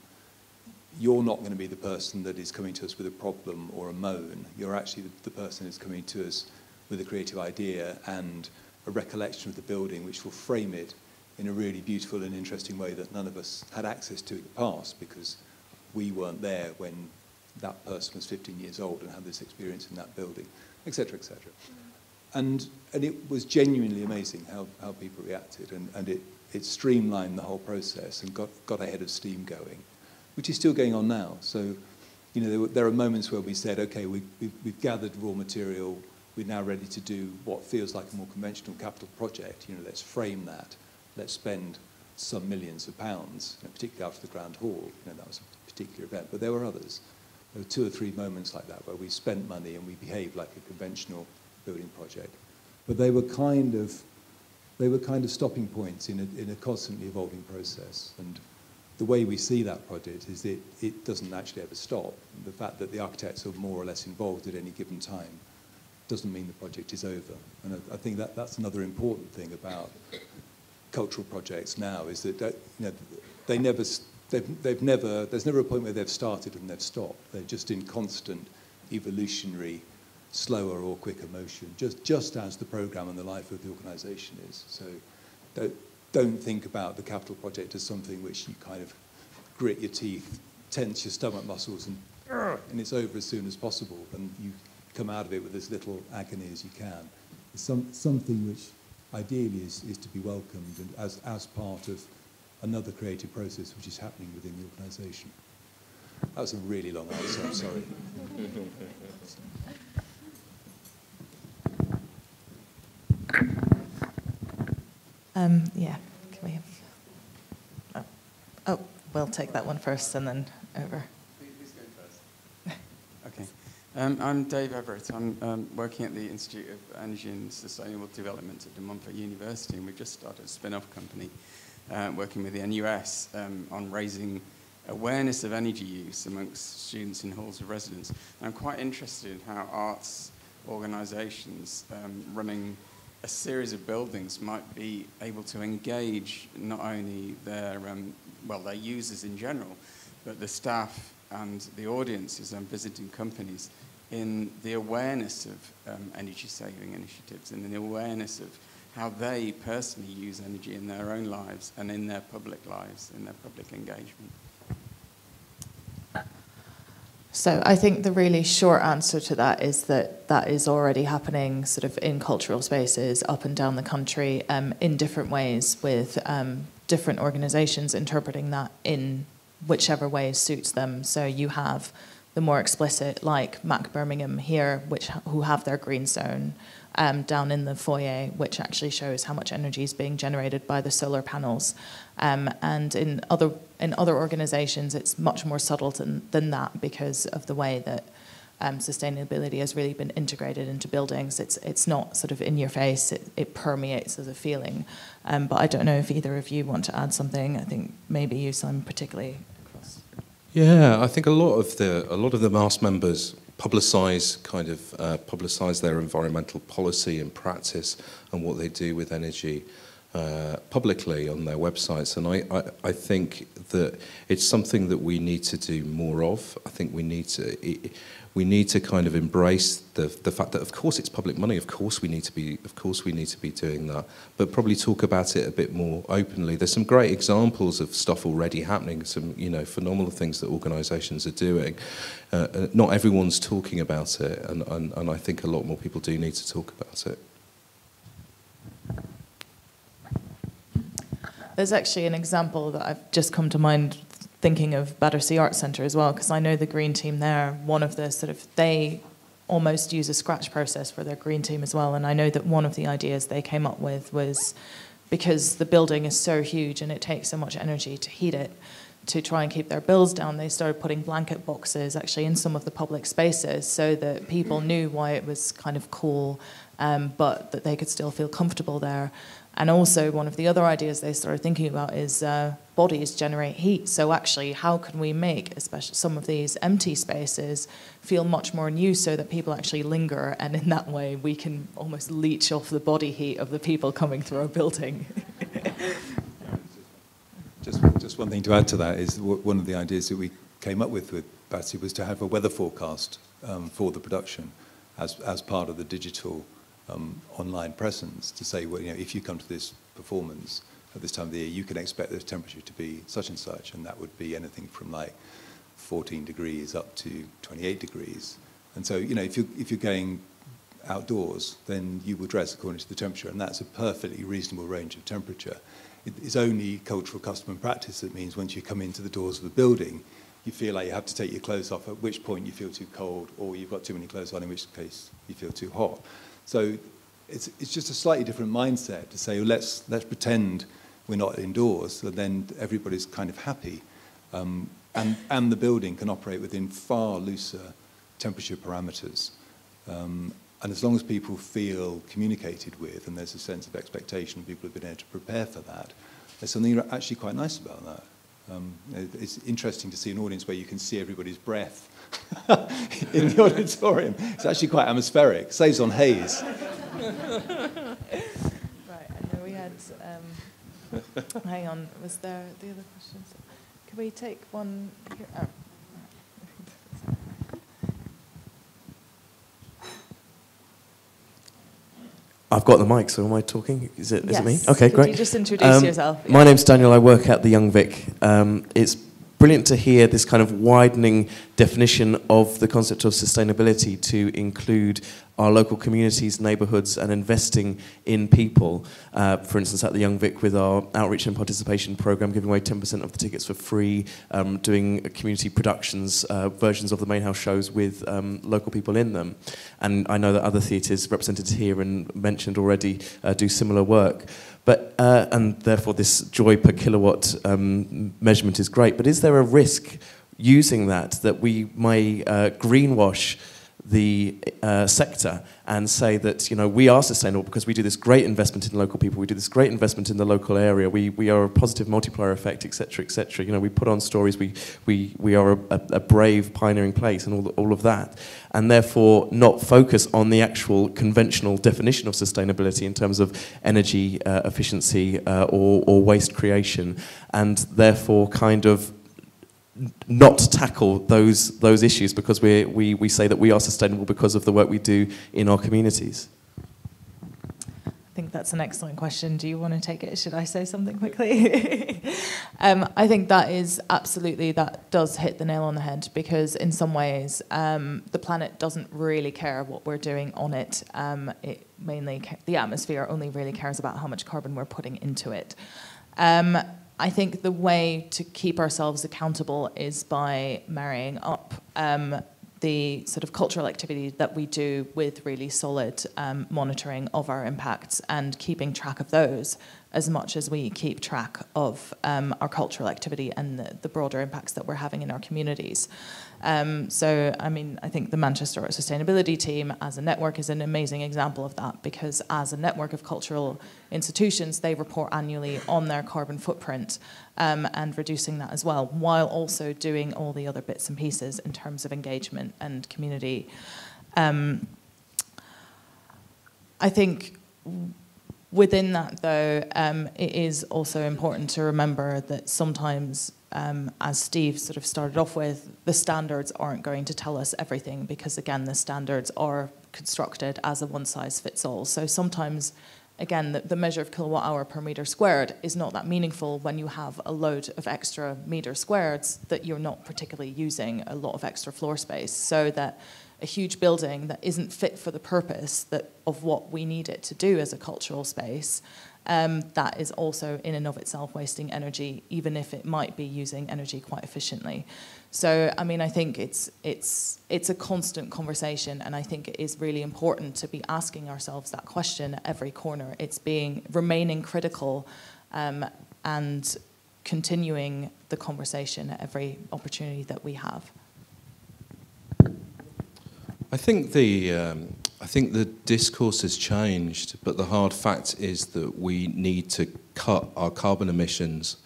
[SPEAKER 3] you're not going to be the person that is coming to us with a problem or a moan. You're actually the, the person that's coming to us with a creative idea and a recollection of the building which will frame it in a really beautiful and interesting way that none of us had access to in the past because we weren't there when that person was 15 years old and had this experience in that building, etc., etc. And, and it was genuinely amazing how, how people reacted, and, and it, it streamlined the whole process and got, got a head of steam going, which is still going on now. So, you know, there, there are moments where we said, okay, we, we've, we've gathered raw material, we're now ready to do what feels like a more conventional capital project. You know, let's frame that, let's spend some millions of pounds, you know, particularly after the Grand Hall. You know, that was a particular event, but there were others. There were two or three moments like that where we spent money and we behaved like a conventional building project. But they were kind of, they were kind of stopping points in a, in a constantly evolving process. And the way we see that project is that it doesn't actually ever stop. The fact that the architects are more or less involved at any given time doesn't mean the project is over. And I, I think that that's another important thing about cultural projects now is that, that you know, they never, they've, they've never, there's never a point where they've started and they've stopped. They're just in constant evolutionary slower or quicker motion, just, just as the program and the life of the organization is. So don't, don't think about the capital project as something which you kind of grit your teeth, tense your stomach muscles, and, and it's over as soon as possible, and you come out of it with as little agony as you can. It's some, something which ideally is, is to be welcomed and as, as part of another creative process which is happening within the organisation. That was a really long answer, I'm sorry.
[SPEAKER 2] Um, yeah, can we have? Oh. oh, we'll take that one first and then over.
[SPEAKER 7] Um, I'm Dave Everett. I'm um, working at the Institute of Energy and Sustainable Development at De Montfort University, and we've just started a spin-off company uh, working with the NUS um, on raising awareness of energy use amongst students in halls of residence. And I'm quite interested in how arts organisations um, running a series of buildings might be able to engage not only their, um, well, their users in general, but the staff and the audiences and visiting companies in the awareness of um, energy saving initiatives and in the awareness of how they personally use energy in their own lives and in their public lives, in their public engagement.
[SPEAKER 2] So I think the really short answer to that is that that is already happening sort of in cultural spaces up and down the country um, in different ways with um, different organisations interpreting that in whichever way suits them. So you have the more explicit, like Mac Birmingham here, which who have their green zone um, down in the foyer, which actually shows how much energy is being generated by the solar panels. Um, and in other in other organisations, it's much more subtle than, than that because of the way that um, sustainability has really been integrated into buildings. It's it's not sort of in your face. It, it permeates as a feeling. Um, but I don't know if either of you want to add something. I think maybe you, Simon, particularly.
[SPEAKER 4] Yeah, I think a lot of the a lot of the MAST members publicise kind of uh, publicise their environmental policy and practice and what they do with energy uh, publicly on their websites. And I, I, I, think that it's something that we need to do more of. I think we need to it, we need to kind of embrace the the fact that of course it's public money. Of course we need to be of course we need to be doing that. But probably talk about it a bit more openly. There's some great examples of stuff already happening. Some you know phenomenal things that organisations are doing. Uh, uh, not everyone's talking about it, and, and and I think a lot more people do need to talk about it.
[SPEAKER 2] There's actually an example that I've just come to mind thinking of Battersea Arts Centre as well, because I know the green team there, one of the sort of, they almost use a scratch process for their green team as well. And I know that one of the ideas they came up with was because the building is so huge and it takes so much energy to heat it, to try and keep their bills down, they started putting blanket boxes actually in some of the public spaces so that people knew why it was kind of cool, um, but that they could still feel comfortable there. And also, one of the other ideas they started thinking about is uh, bodies generate heat. So, actually, how can we make, especially some of these empty spaces, feel much more new so that people actually linger? And in that way, we can almost leech off the body heat of the people coming through our building. [laughs]
[SPEAKER 3] just, just one thing to add to that is one of the ideas that we came up with with Battersea was to have a weather forecast um, for the production as, as part of the digital um, online presence to say, well, you know, if you come to this performance, at this time of the year, you can expect the temperature to be such and such, and that would be anything from like 14 degrees up to 28 degrees. And so, you know, if you're, if you're going outdoors, then you will dress according to the temperature, and that's a perfectly reasonable range of temperature. It is only cultural custom and practice that means once you come into the doors of a building, you feel like you have to take your clothes off, at which point you feel too cold, or you've got too many clothes on, in which case you feel too hot. So it's, it's just a slightly different mindset to say, well, let's, let's pretend we're not indoors, so then everybody's kind of happy. Um, and, and the building can operate within far looser temperature parameters. Um, and as long as people feel communicated with and there's a sense of expectation, people have been able to prepare for that, there's something actually quite nice about that. Um, it's interesting to see an audience where you can see everybody's breath [laughs] in the auditorium. It's actually quite atmospheric, saves on haze.
[SPEAKER 2] right, I know we had. Um, hang on, was there the other questions? Can we take one here? Oh.
[SPEAKER 8] I've got the mic, so am I talking? Is it,
[SPEAKER 2] yes.
[SPEAKER 8] is it me? Okay,
[SPEAKER 2] Could
[SPEAKER 8] great.
[SPEAKER 2] you just introduce
[SPEAKER 8] um,
[SPEAKER 2] yourself?
[SPEAKER 8] My name's Daniel. I work at the Young Vic. Um, it's brilliant to hear this kind of widening definition of the concept of sustainability to include our local communities, neighbourhoods, and investing in people. Uh, for instance, at the Young Vic with our outreach and participation programme, giving away 10% of the tickets for free, um, doing community productions, uh, versions of the main house shows with um, local people in them. And I know that other theatres represented here and mentioned already uh, do similar work. But, uh, and therefore this joy per kilowatt um, measurement is great, but is there a risk using that, that we may uh, greenwash the uh, sector and say that you know we are sustainable because we do this great investment in local people, we do this great investment in the local area, we, we are a positive multiplier effect, etc., etc. You know, we put on stories, we, we, we are a, a brave pioneering place, and all, the, all of that, and therefore not focus on the actual conventional definition of sustainability in terms of energy uh, efficiency uh, or, or waste creation, and therefore kind of not tackle those, those issues because we we, we say that we are sustainable because of the work we do in our communities?
[SPEAKER 2] I think that's an excellent question. Do you want to take it? Should I say something quickly? [laughs] um, I think that is absolutely, that does hit the nail on the head because, in some ways, um, the planet doesn't really care what we're doing on it. Um, it mainly, the atmosphere only really cares about how much carbon we're putting into it. I think the way to keep ourselves accountable is by marrying up um, the sort of cultural activity that we do with really solid um, monitoring of our impacts and keeping track of those as much as we keep track of um, our cultural activity and the, the, broader impacts that we're having in our communities. Um, so, I mean, I think the Manchester Sustainability Team as a network is an amazing example of that because as a network of cultural institutions, they report annually on their carbon footprint um, and reducing that as well, while also doing all the other bits and pieces in terms of engagement and community. Um, I think within that, though, um, it is also important to remember that sometimes um, as Steve sort of started off with, the standards aren't going to tell us everything because, again, the standards are constructed as a one size fits all. So sometimes, again, the, the, measure of kilowatt hour per meter squared is not that meaningful when you have a load of extra meter squareds that you're not particularly using a lot of extra floor space. So that a huge building that isn't fit for the purpose that of what we need it to do as a cultural space um, that is also in and of itself wasting energy, even if it might be using energy quite efficiently. So, I mean, I think it's it's it's a constant conversation, and I think it is really important to be asking ourselves that question at every corner. It's being remaining critical, um, and continuing the conversation at every opportunity that we have.
[SPEAKER 4] I think the um, I think the discourse has changed, but the hard fact is that we need to cut our carbon emissions,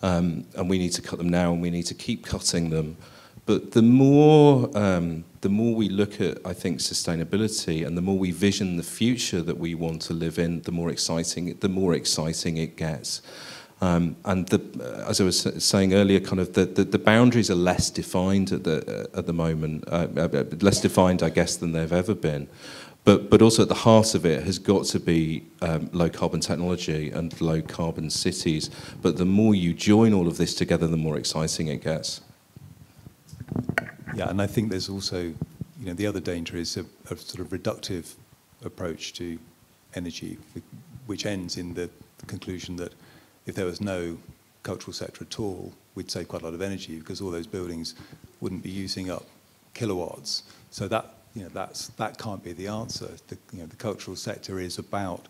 [SPEAKER 4] um, and we need to cut them now, and we need to keep cutting them. But the more um, the more we look at, I think, sustainability, and the more we vision the future that we want to live in, the more exciting the more exciting it gets. Um, and the, uh, as I was saying earlier, kind of the, the, the boundaries are less defined at the, uh, at the moment, uh, uh, less defined, I guess, than they've ever been. but, but also at the heart of it has got to be um, low carbon technology and low carbon cities. But the more you join all of this together, the more exciting it gets.
[SPEAKER 3] Yeah, and I think there's also, you know, the other danger is a, a sort of reductive approach to energy, which ends in the conclusion that if there was no cultural sector at all, we'd save quite a lot of energy because all those buildings wouldn't be using up kilowatts. So that you know that's that can't be the answer. The, you know, the cultural sector is about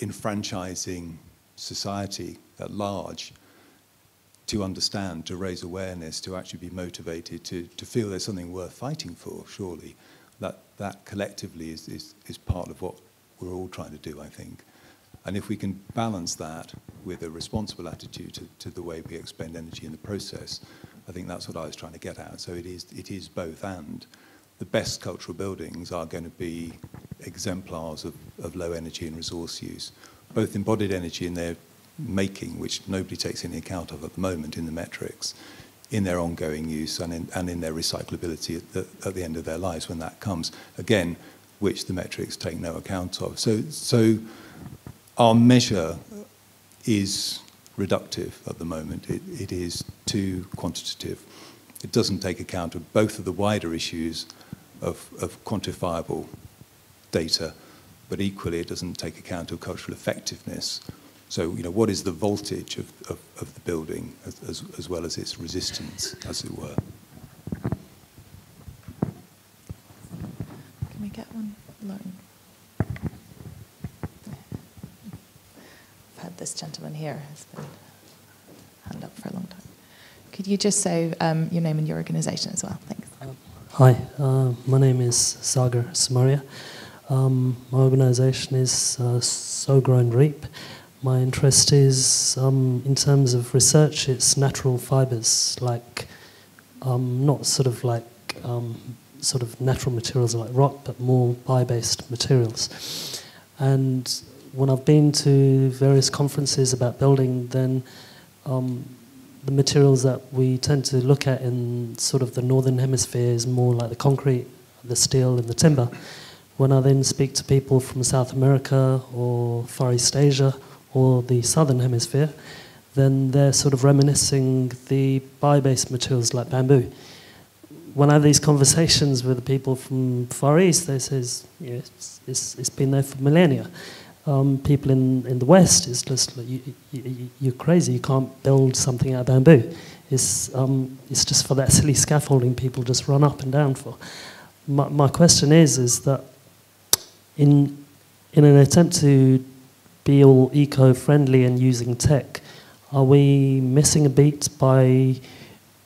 [SPEAKER 3] enfranchising society at large to understand, to raise awareness, to actually be motivated, to, to feel there's something worth fighting for, surely. That, that collectively is, is, is part of what we're all trying to do, I think. And if we can balance that with a responsible attitude to, to the way we expend energy in the process, I think that's what I was trying to get at. So it is, it is both and. The best cultural buildings are going to be exemplars of, of low energy and resource use, both embodied energy in their making, which nobody takes any account of at the moment in the metrics, in their ongoing use and in, and in their recyclability at the, at the end of their lives when that comes. Again, which the metrics take no account of. So, so our measure is reductive at the moment. It, it is too quantitative. It doesn't take account of both of the wider issues of, of quantifiable data, but equally it doesn't take account of cultural effectiveness. So, you know, what is the voltage of, of, of the building as, as, as well as its resistance, as it were?
[SPEAKER 2] Can we get one? Lauren? This gentleman here has been hand up for a long time. Could you just say um, your name and your organisation as well? Thanks. Uh,
[SPEAKER 9] hi, uh, my name is Sagar Samaria. Um, my organisation is uh, Sow Grow and Reap. My interest is, um, in terms of research, it's natural fibres, like um, not sort of like um, sort of natural materials like rock, but more bio-based materials. And when I've been to various conferences about building, then um, the materials that we tend to look at in sort of the northern hemisphere is more like the concrete, the steel, and the timber. When I then speak to people from South America or Far East Asia or the southern hemisphere, then they're sort of reminiscing the bio-based materials like bamboo. When I have these conversations with the people from Far East, they say, yeah, it's, it's, it's been there for millennia um, people in, in the West is just like, you, you, you're crazy, you can't build something out of bamboo. It's, um, it's just for that silly scaffolding people just run up and down for. My, my question is, is that in, in an attempt to be all eco-friendly and using tech, are we missing a beat by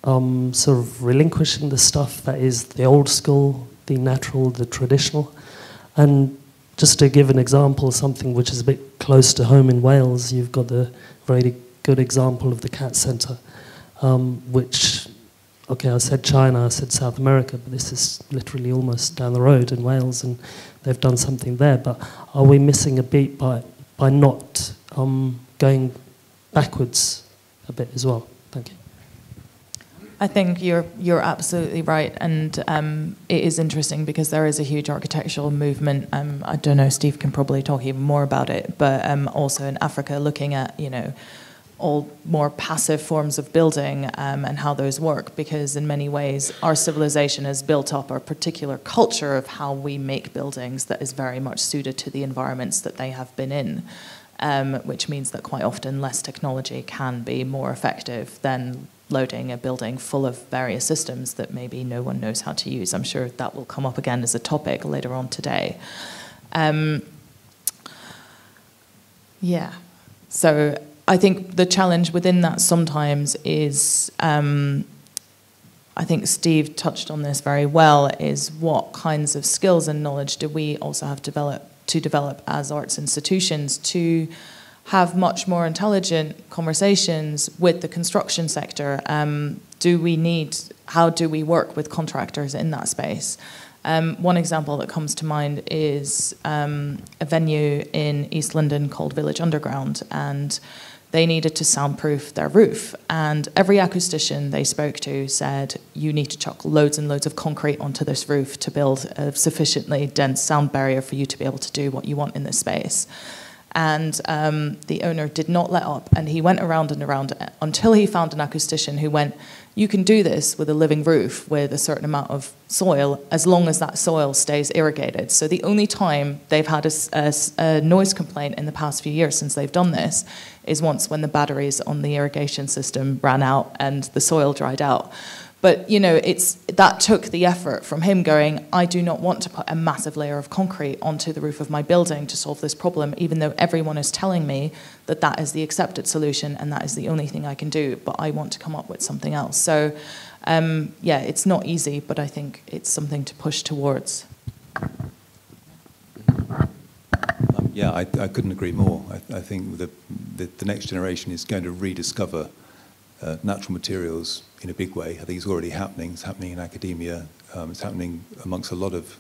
[SPEAKER 9] um, sort of relinquishing the stuff that is the old school, the natural, the traditional, and just to give an example, something which is a bit close to home in Wales, you've got the very good example of the CAT Centre, um, which, okay, I said China, I said South America, but this is literally almost down the road in Wales, and they've done something there. But are we missing a beat by, by not um, going backwards a bit as well? Thank you.
[SPEAKER 2] I think you're you're absolutely right, and um, it is interesting because there is a huge architectural movement. Um, I don't know, Steve can probably talk even more about it, but um, also in Africa, looking at you know all more passive forms of building um, and how those work, because in many ways our civilization has built up a particular culture of how we make buildings that is very much suited to the environments that they have been in. Um, which means that quite often less technology can be more effective than loading a building full of various systems that maybe no one knows how to use. I'm sure that will come up again as a topic later on today. Um, yeah, so I think the challenge within that sometimes is. Um, I think Steve touched on this very well. Is what kinds of skills and knowledge do we also have to develop to develop as arts institutions to have much more intelligent conversations with the construction sector. Um, do we need, how do we work with contractors in that space? Um, one example that comes to mind is um, a venue in East London called Village Underground, and they needed to soundproof their roof. And every acoustician they spoke to said, you need to chuck loads and loads of concrete onto this roof to build a sufficiently dense sound barrier for you to be able to do what you want in this space. And um, the owner did not let up, and he went around and around until he found an acoustician who went, you can do this with a living roof with a certain amount of soil as long as that soil stays irrigated. So the only time they've had a, a, a, noise complaint in the past few years since they've done this is once when the batteries on the irrigation system ran out and the soil dried out. But you know, it's that took the effort from him going, I do not want to put a massive layer of concrete onto the roof of my building to solve this problem, even though everyone is telling me that that is the accepted solution and that is the only thing I can do. But I want to come up with something else. So, um, yeah, it's not easy, but I think it's something to push towards.
[SPEAKER 3] Um, yeah, I, I, couldn't agree more. I, I think the, the, the next generation is going to rediscover uh, natural materials in a big way. I think it's already happening. It's happening in academia. Um, it's happening amongst a lot of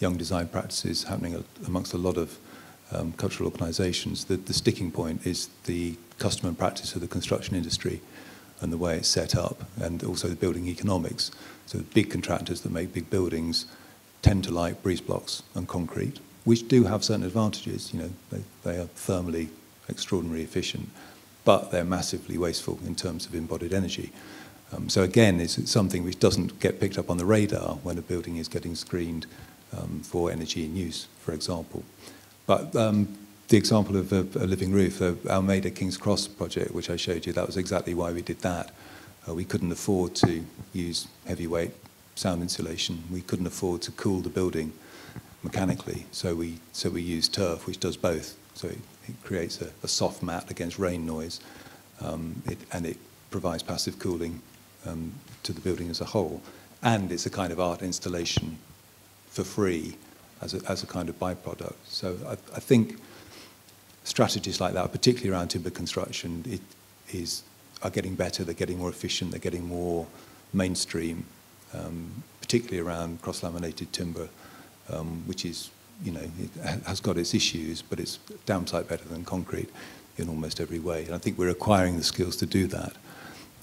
[SPEAKER 3] young design practices, happening amongst a lot of um, cultural organisations. The, the sticking point is the custom and practice of the construction industry and the way it's set up, and also the building economics. So the big contractors that make big buildings tend to like breeze blocks and concrete, which do have certain advantages. You know, they, they are thermally extraordinarily efficient but they're massively wasteful in terms of embodied energy. Um, so again, it's, something which doesn't get picked up on the radar when a building is getting screened um, for energy in use, for example. But um, the example of a, a living roof, the Almeida King's Cross project, which I showed you, that was exactly why we did that. Uh, we couldn't afford to use heavyweight sound insulation. We couldn't afford to cool the building mechanically, so we so we used turf, which does both. So it, it creates a, a, soft mat against rain noise, um, it, and it provides passive cooling um, to the building as a whole. And it's a kind of art installation for free as a, as a kind of byproduct. So I, I think strategies like that, particularly around timber construction, it is, are getting better, they're getting more efficient, they're getting more mainstream, um, particularly around cross-laminated timber, um, which is you know, it has got its issues, but it's sight better than concrete in almost every way. And I think we're acquiring the skills to do that.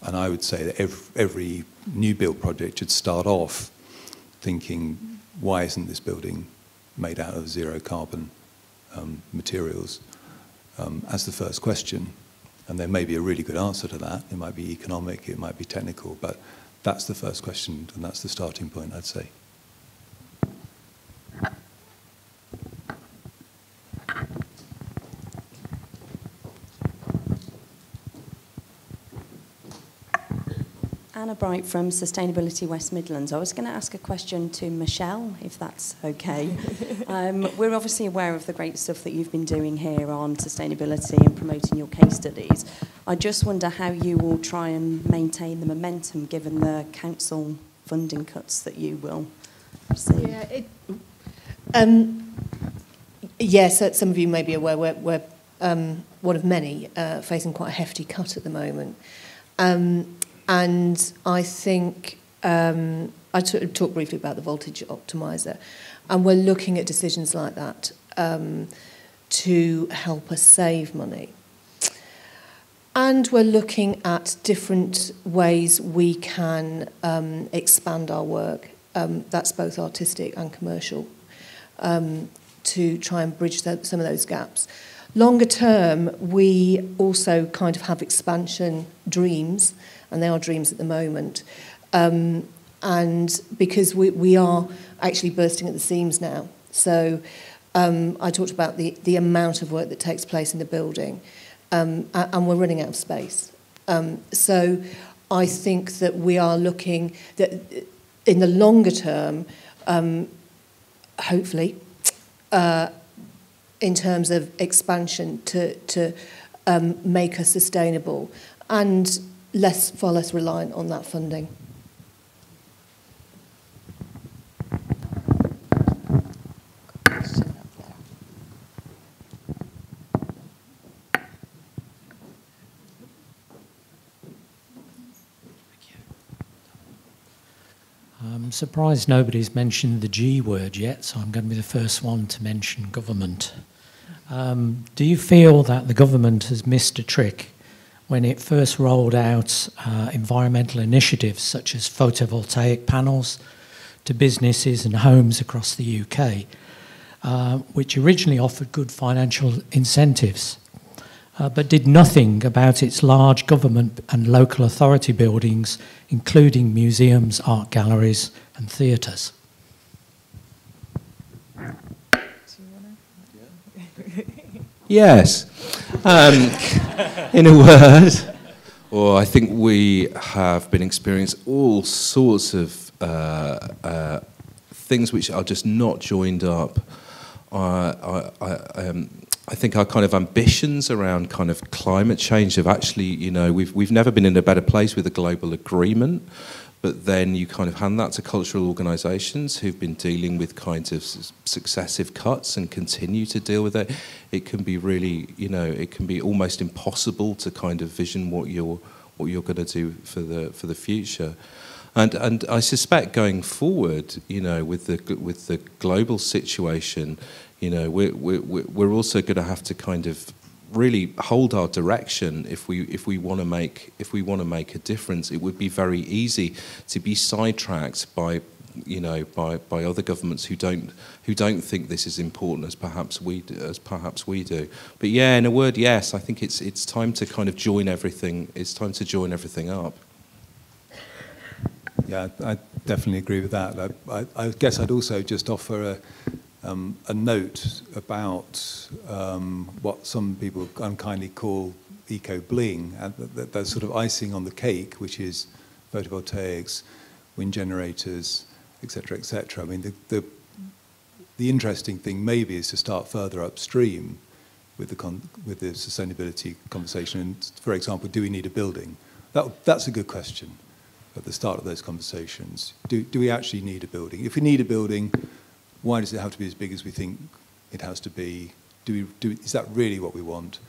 [SPEAKER 3] And I would say that every, every new build project should start off thinking, why isn't this building made out of zero carbon um, materials um, as the first question. And there may be a really good answer to that. It might be economic, it might be technical, but that's the first question and that's the starting point, I'd say.
[SPEAKER 10] Anna Bright from Sustainability West Midlands. I was going to ask a question to Michelle, if that's okay. [laughs] um, we're obviously aware of the great stuff that you've been doing here on sustainability and promoting your case studies. I just wonder how you will try and maintain the momentum given the council funding cuts that you will receive.
[SPEAKER 1] Yeah, it, um, yes, some of you may be aware we're, we're um, one of many uh, facing quite a hefty cut at the moment. Um, and I think um, I talked briefly about the voltage optimizer, and we're looking at decisions like that um, to help us save money. And we're looking at different ways we can um, expand our work. Um, that's both artistic and commercial um, to try and bridge some of those gaps. Longer term, we also kind of have expansion dreams and they are dreams at the moment. Um, and because we, we are actually bursting at the seams now. So um, I talked about the, the amount of work that takes place in the building, um, and we're running out of space. Um, so I think that we are looking that in the longer term, um, hopefully, uh, in terms of expansion to, to um, make us sustainable. And less, far less reliant on that funding.
[SPEAKER 11] I'm surprised nobody's mentioned the G word yet, so I'm going to be the first one to mention government. Um, do you feel that the government has missed a trick when it first rolled out uh, environmental initiatives such as photovoltaic panels to businesses and homes across the UK, uh, which originally offered good financial incentives, uh, but did nothing about its large government and local authority buildings, including museums, art galleries, and theatres.
[SPEAKER 4] Yes. Um, in a word, or I think we have been experiencing all sorts of uh, uh, things which are just not joined up. Uh, I, I, um, I think our kind of ambitions around kind of climate change have actually, you know, we've, we've never been in a better place with a global agreement but then you kind of hand that to cultural organisations who've been dealing with kinds of successive cuts and continue to deal with it. It can be really, you know, it can be almost impossible to kind of vision what you're what you're going to do for the for the future. And and I suspect going forward, you know, with the with the global situation, you know, we're we're we're also going to have to kind of really hold our direction if we if we want to make if we want to make a difference. It would be very easy to be sidetracked by you know by by other governments who don't who don't think this is important as perhaps we do, as perhaps we do. But yeah in a word yes i think it's it's time to kind of join everything it's time to join everything up.
[SPEAKER 3] Yeah i definitely agree with that. I, I, I guess i'd also just offer a um, a note about um, what some people unkindly call eco bling, and that, that's sort of icing on the cake, which is photovoltaics, wind generators, etc., etc. I mean, the, the, the interesting thing maybe is to start further upstream with the with the sustainability conversation. And for example, do we need a building? That, that's a good question at the start of those conversations. Do, do we actually need a building? If we need a building, why does it have to be as big as we think it has to be? Do we, do, is that really what we want?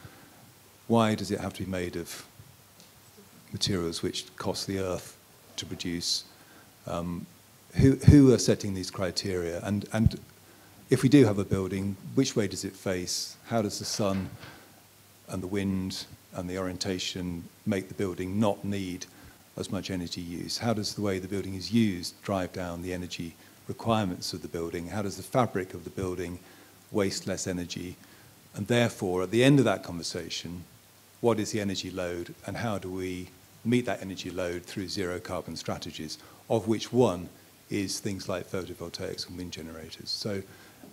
[SPEAKER 3] Why does it have to be made of materials which cost the earth to produce? Um, who, who are setting these criteria? And, and if we do have a building, which way does it face? How does the sun and the wind and the orientation make the building not need as much energy use? How does the way the building is used drive down the energy requirements of the building? How does the fabric of the building waste less energy? And therefore, at the end of that conversation, what is the energy load and how do we meet that energy load through zero carbon strategies, of which one is things like photovoltaics and wind generators. So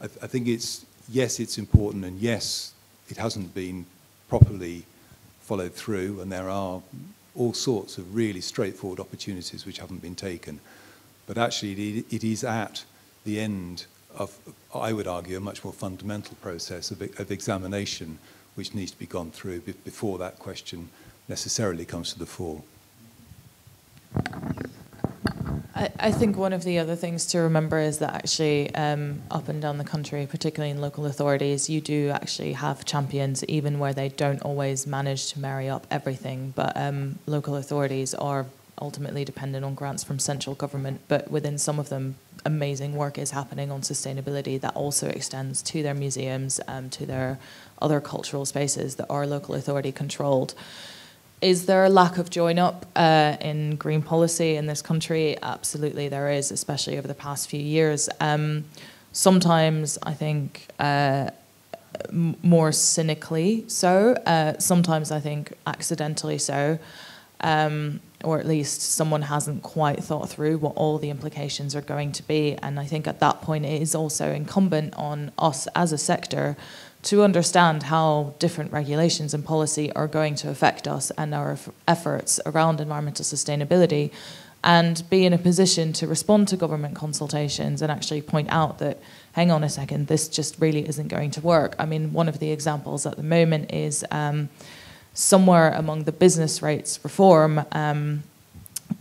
[SPEAKER 3] I, th- I think it's, yes, it's important, and yes, it hasn't been properly followed through, and there are all sorts of really straightforward opportunities which haven't been taken. But actually, it is at the end of, I would argue, a much more fundamental process of, of examination which needs to be gone through before that question necessarily comes to the fore.
[SPEAKER 2] I, think one of the other things to remember is that actually, um, up and down the country, particularly in local authorities, you do actually have champions, even where they don't always manage to marry up everything. But um, local authorities are ultimately dependent on grants from central government, but within some of them, amazing work is happening on sustainability that also extends to their museums, um, to their other cultural spaces that are local authority controlled. Is there a lack of join up uh, in green policy in this country? Absolutely, there is, especially over the past few years. Um, sometimes I think. Uh, more cynically so. Uh, sometimes I think accidentally so. Um, or at least someone hasn't quite thought through what all the implications are going to be. And I think at that point, it is also incumbent on us as a sector to understand how different regulations and policy are going to affect us and our efforts around environmental sustainability and be in a position to respond to government consultations and actually point out that hang on a second this just really isn't going to work i mean one of the examples at the moment is um, somewhere among the business rates reform, um,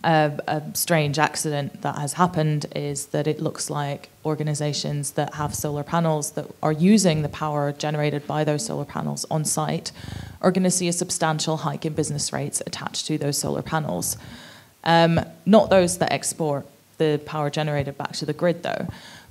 [SPEAKER 2] a, a, strange accident that has happened is that it looks like organizations that have solar panels that are using the power generated by those solar panels on site are going to see a substantial hike in business rates attached to those solar panels. Um, not those that export the power generated back to the grid, though.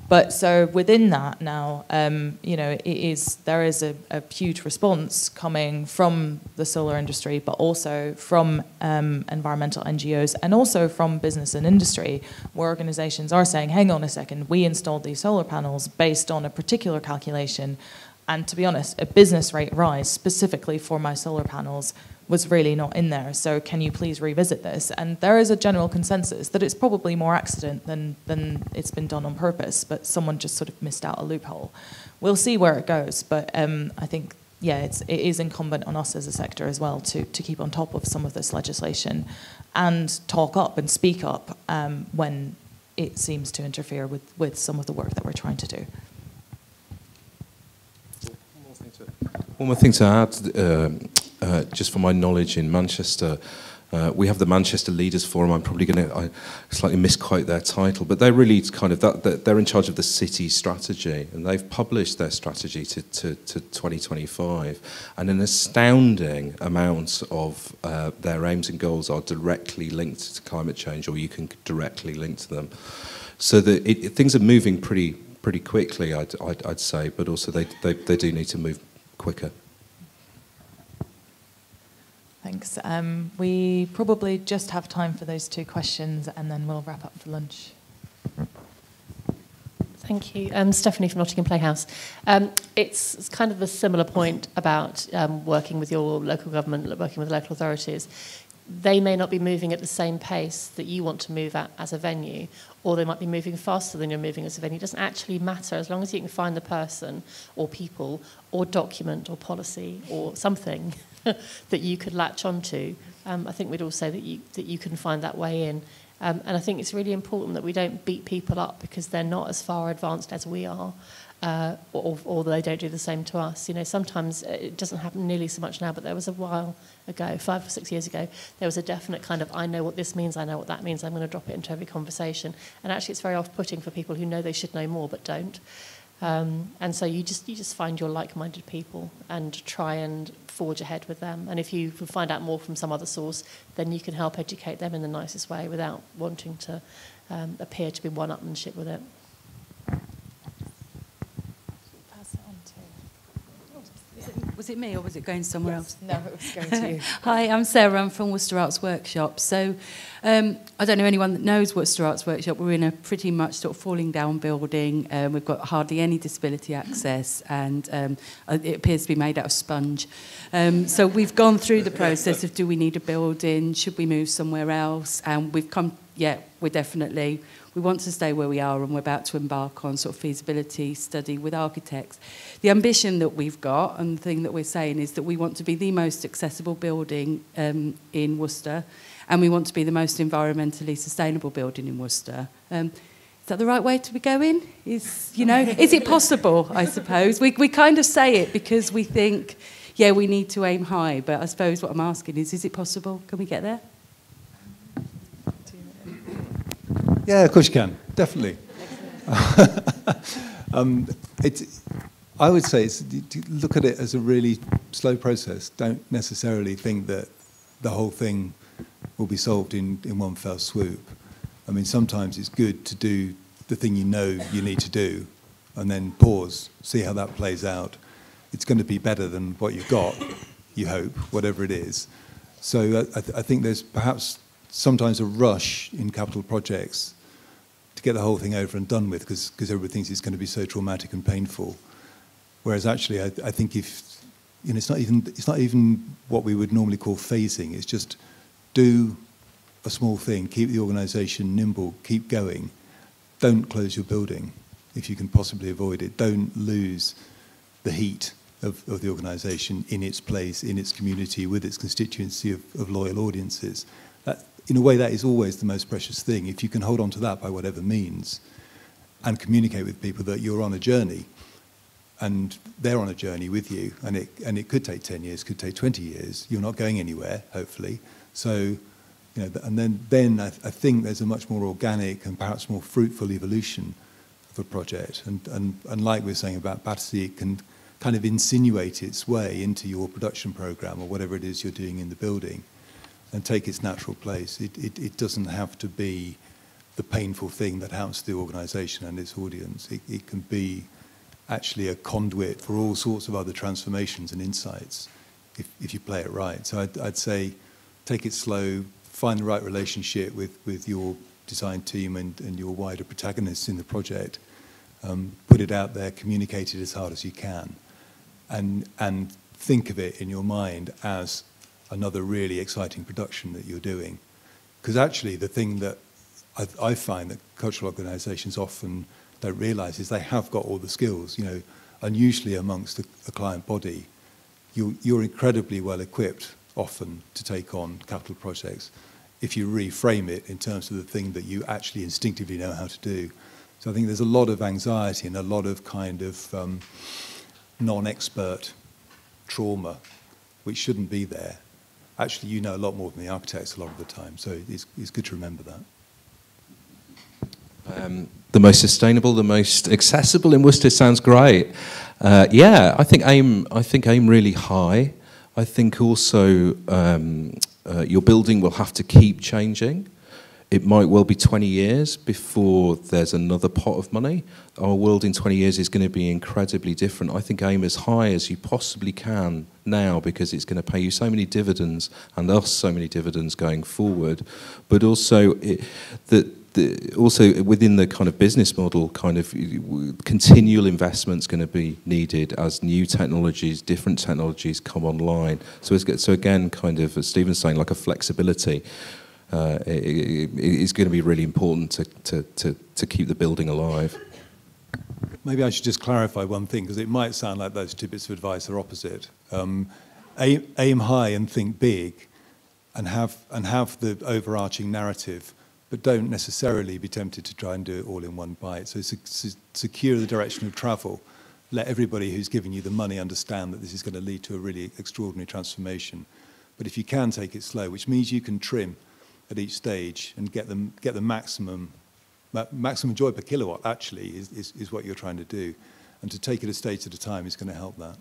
[SPEAKER 2] But so within that now, um, you know, it is there is a, a, huge response coming from the solar industry, but also from um, environmental NGOs and also from business and industry, where organisations are saying, "Hang on a second, we installed these solar panels based on a particular calculation." And to be honest, a business rate rise specifically for my solar panels was really not in there. So can you please revisit this? And there is a general consensus that it's probably more accident than, than it's been done on purpose, but someone just sort of missed out a loophole. We'll see where it goes, but um, I think, yeah, it's, it is incumbent on us as a sector as well to, to keep on top of some of this legislation and talk up and speak up um, when it seems to interfere with, with some of the work that we're trying to do.
[SPEAKER 4] One more thing to add, um, uh, just for my knowledge in Manchester, uh, we have the Manchester Leaders Forum. I'm probably going to slightly misquote their title, but they're really kind of that, they're in charge of the city strategy, and they've published their strategy to, to, to 2025. And an astounding amount of uh, their aims and goals are directly linked to climate change, or you can directly link to them. So that it, things are moving pretty pretty quickly, I'd, I'd, I'd say, but also they, they, they do need to move quicker.
[SPEAKER 2] Thanks. Um, we probably just have time for those two questions and then we'll wrap up for lunch.
[SPEAKER 12] Thank you. Um, Stephanie from Nottingham Playhouse. Um, it's, it's, kind of a similar point about um, working with your local government, working with local authorities. They may not be moving at the same pace that you want to move at as a venue, or they might be moving faster than you're moving as a venue. It doesn't actually matter as long as you can find the person or people or document or policy or something [laughs] that you could latch onto. Um, I think we'd all say that you, that you can find that way in. Um, and I think it's really important that we don't beat people up because they're not as far advanced as we are. Uh, or, or they don't do the same to us. You know, sometimes it doesn't happen nearly so much now, but there was a while ago, five or six years ago, there was a definite kind of, I know what this means, I know what that means, I'm going to drop it into every conversation. And actually, it's very off-putting for people who know they should know more but don't. Um, and so you just you just find your like-minded people and try and forge ahead with them. And if you can find out more from some other source, then you can help educate them in the nicest way without wanting to um, appear to be one-upmanship with it.
[SPEAKER 13] Was it me or was it going somewhere
[SPEAKER 2] yes.
[SPEAKER 13] else?
[SPEAKER 2] No, it was going to you. [laughs]
[SPEAKER 13] Hi, I'm Sarah. I'm from Worcester Arts Workshop. So um, I don't know anyone that knows Worcester Arts Workshop. We're in a pretty much sort of falling down building. Um, we've got hardly any disability access and um, uh, it appears to be made out of sponge. Um, so we've gone through the process of do we need a building? Should we move somewhere else? And we've come, yeah, we're definitely we want to stay where we are and we're about to embark on sort of feasibility study with architects. The ambition that we've got and the thing that we're saying is that we want to be the most accessible building um, in Worcester and we want to be the most environmentally sustainable building in Worcester. Um, is that the right way to be going? Is, you know, is it possible, I suppose? We, we kind of say it because we think, yeah, we need to aim high, but I suppose what I'm asking is, is it possible? Can we get there?
[SPEAKER 3] Yeah, of course you can. Definitely. [laughs] um, it's, I would say it's, look at it as a really slow process. Don't necessarily think that the whole thing will be solved in, in one fell swoop. I mean, sometimes it's good to do the thing you know you need to do and then pause, see how that plays out. It's going to be better than what you've got, you hope, whatever it is. So uh, I, th I think there's perhaps sometimes a rush in capital projects to get the whole thing over and done with because everybody thinks it's going to be so traumatic and painful. Whereas actually, I, I think if you know, it's not even it's not even what we would normally call phasing. It's just do a small thing, keep the organisation nimble, keep going. Don't close your building if you can possibly avoid it. Don't lose the heat of, of the organisation in its place, in its community, with its constituency of, of loyal audiences. That, in a way, that is always the most precious thing. If you can hold on to that by whatever means and communicate with people that you're on a journey and they're on a journey with you, and it, and it could take 10 years, could take 20 years, you're not going anywhere, hopefully. So, you know, and then, then I, I think there's a much more organic and perhaps more fruitful evolution of a project. And, and, and like we were saying about Battersea, it can kind of insinuate its way into your production program or whatever it is you're doing in the building and take its natural place. It, it, it doesn't have to be the painful thing that happens to the organisation and its audience. It, it can be actually a conduit for all sorts of other transformations and insights if, if you play it right. So I'd, I'd say take it slow, find the right relationship with, with your design team and, and your wider protagonists in the project. Um, put it out there, communicate it as hard as you can, and, and think of it in your mind as another really exciting production that you're doing. Because actually, the thing that I, I find that cultural organisations often don't realise is they have got all the skills. You know, unusually amongst a, a client body, you, you're incredibly well equipped often to take on capital projects if you reframe it in terms of the thing that you actually instinctively know how to do. So I think there's a lot of anxiety and a lot of kind of um, non-expert trauma which shouldn't be there. Actually, you know a lot more than the architects a lot of the time, so it's, it's good to remember that.
[SPEAKER 4] Um, the most sustainable, the most accessible in Worcester sounds great. Uh, yeah, I think aim. I think aim really high. I think also um, uh, your building will have to keep changing. It might well be 20 years before there's another pot of money. Our world in 20 years is going to be incredibly different. I think aim as high as you possibly can now because it's going to pay you so many dividends and us so many dividends going forward. But also, it, the, also within the kind of business model, kind of continual investment's going to be needed as new technologies, different technologies come online. So, so again, kind of as Stephen's saying, like a flexibility. Uh, it, it is going to be really important to, to, to, to keep the building alive.
[SPEAKER 3] Maybe I should just clarify one thing because it might sound like those two bits of advice are opposite. Um, aim, aim high and think big, and have and have the overarching narrative but don't necessarily be tempted to try and do it all in one bite. So secure the direction of travel. Let everybody who's giving you the money understand that this is going to lead to a really extraordinary transformation. But if you can take it slow, which means you can trim at each stage and get them get the maximum maximum joy per kilowatt actually is, is, is what you're trying to do. And to take it a stage at a time is going to help that.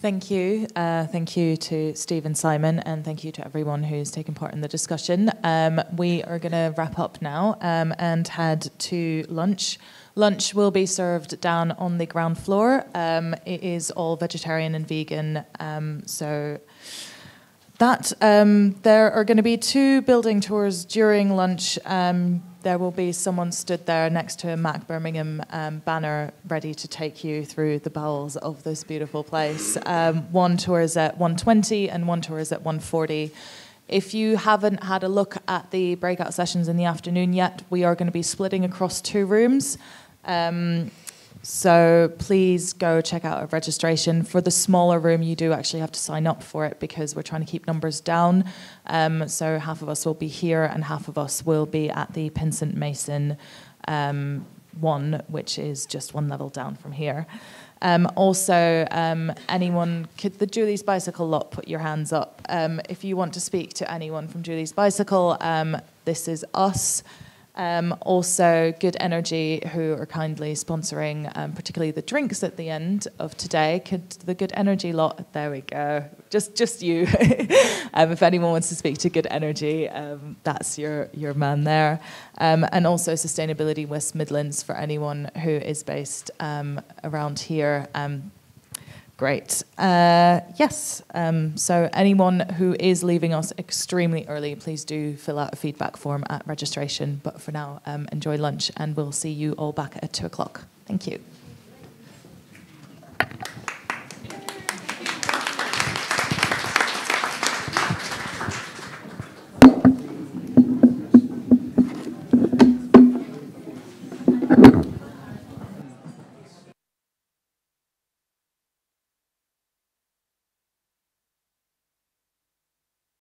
[SPEAKER 2] Thank you. Uh, thank you to Steve and Simon, and thank you to everyone who's taken part in the discussion. Um, we are going to wrap up now um, and head to lunch. Lunch will be served down on the ground floor. Um, it is all vegetarian and vegan, um, so that um, there are going to be two building tours during lunch um, there will be someone stood there next to a Mac Birmingham um, banner ready to take you through the bowels of this beautiful place. Um, one tour is at 120 and one tour is at 140. If you haven't had a look at the breakout sessions in the afternoon yet, we are going to be splitting across two rooms. Um, so please go check out our registration. For the smaller room, you do actually have to sign up for it because we're trying to keep numbers down. Um, so half of us will be here and half of us will be at the Pinsent Mason um, one, which is just one level down from here. Um, also, um, anyone could the Julie's Bicycle lot put your hands up um, if you want to speak to anyone from Julie's Bicycle. Um, this is us. Um, also, Good Energy, who are kindly sponsoring um, particularly the drinks at the end of today. Could the Good Energy lot? There we go. Just, just you. [laughs] um, if anyone wants to speak to Good Energy, um, that's your your man there. Um, and also Sustainability West Midlands for anyone who is based um, around here. Great. Uh, yes. Um, so, anyone who is leaving us extremely early, please do fill out a feedback form at registration. But for now, um, enjoy lunch and we'll see you all back at two o'clock. Thank you.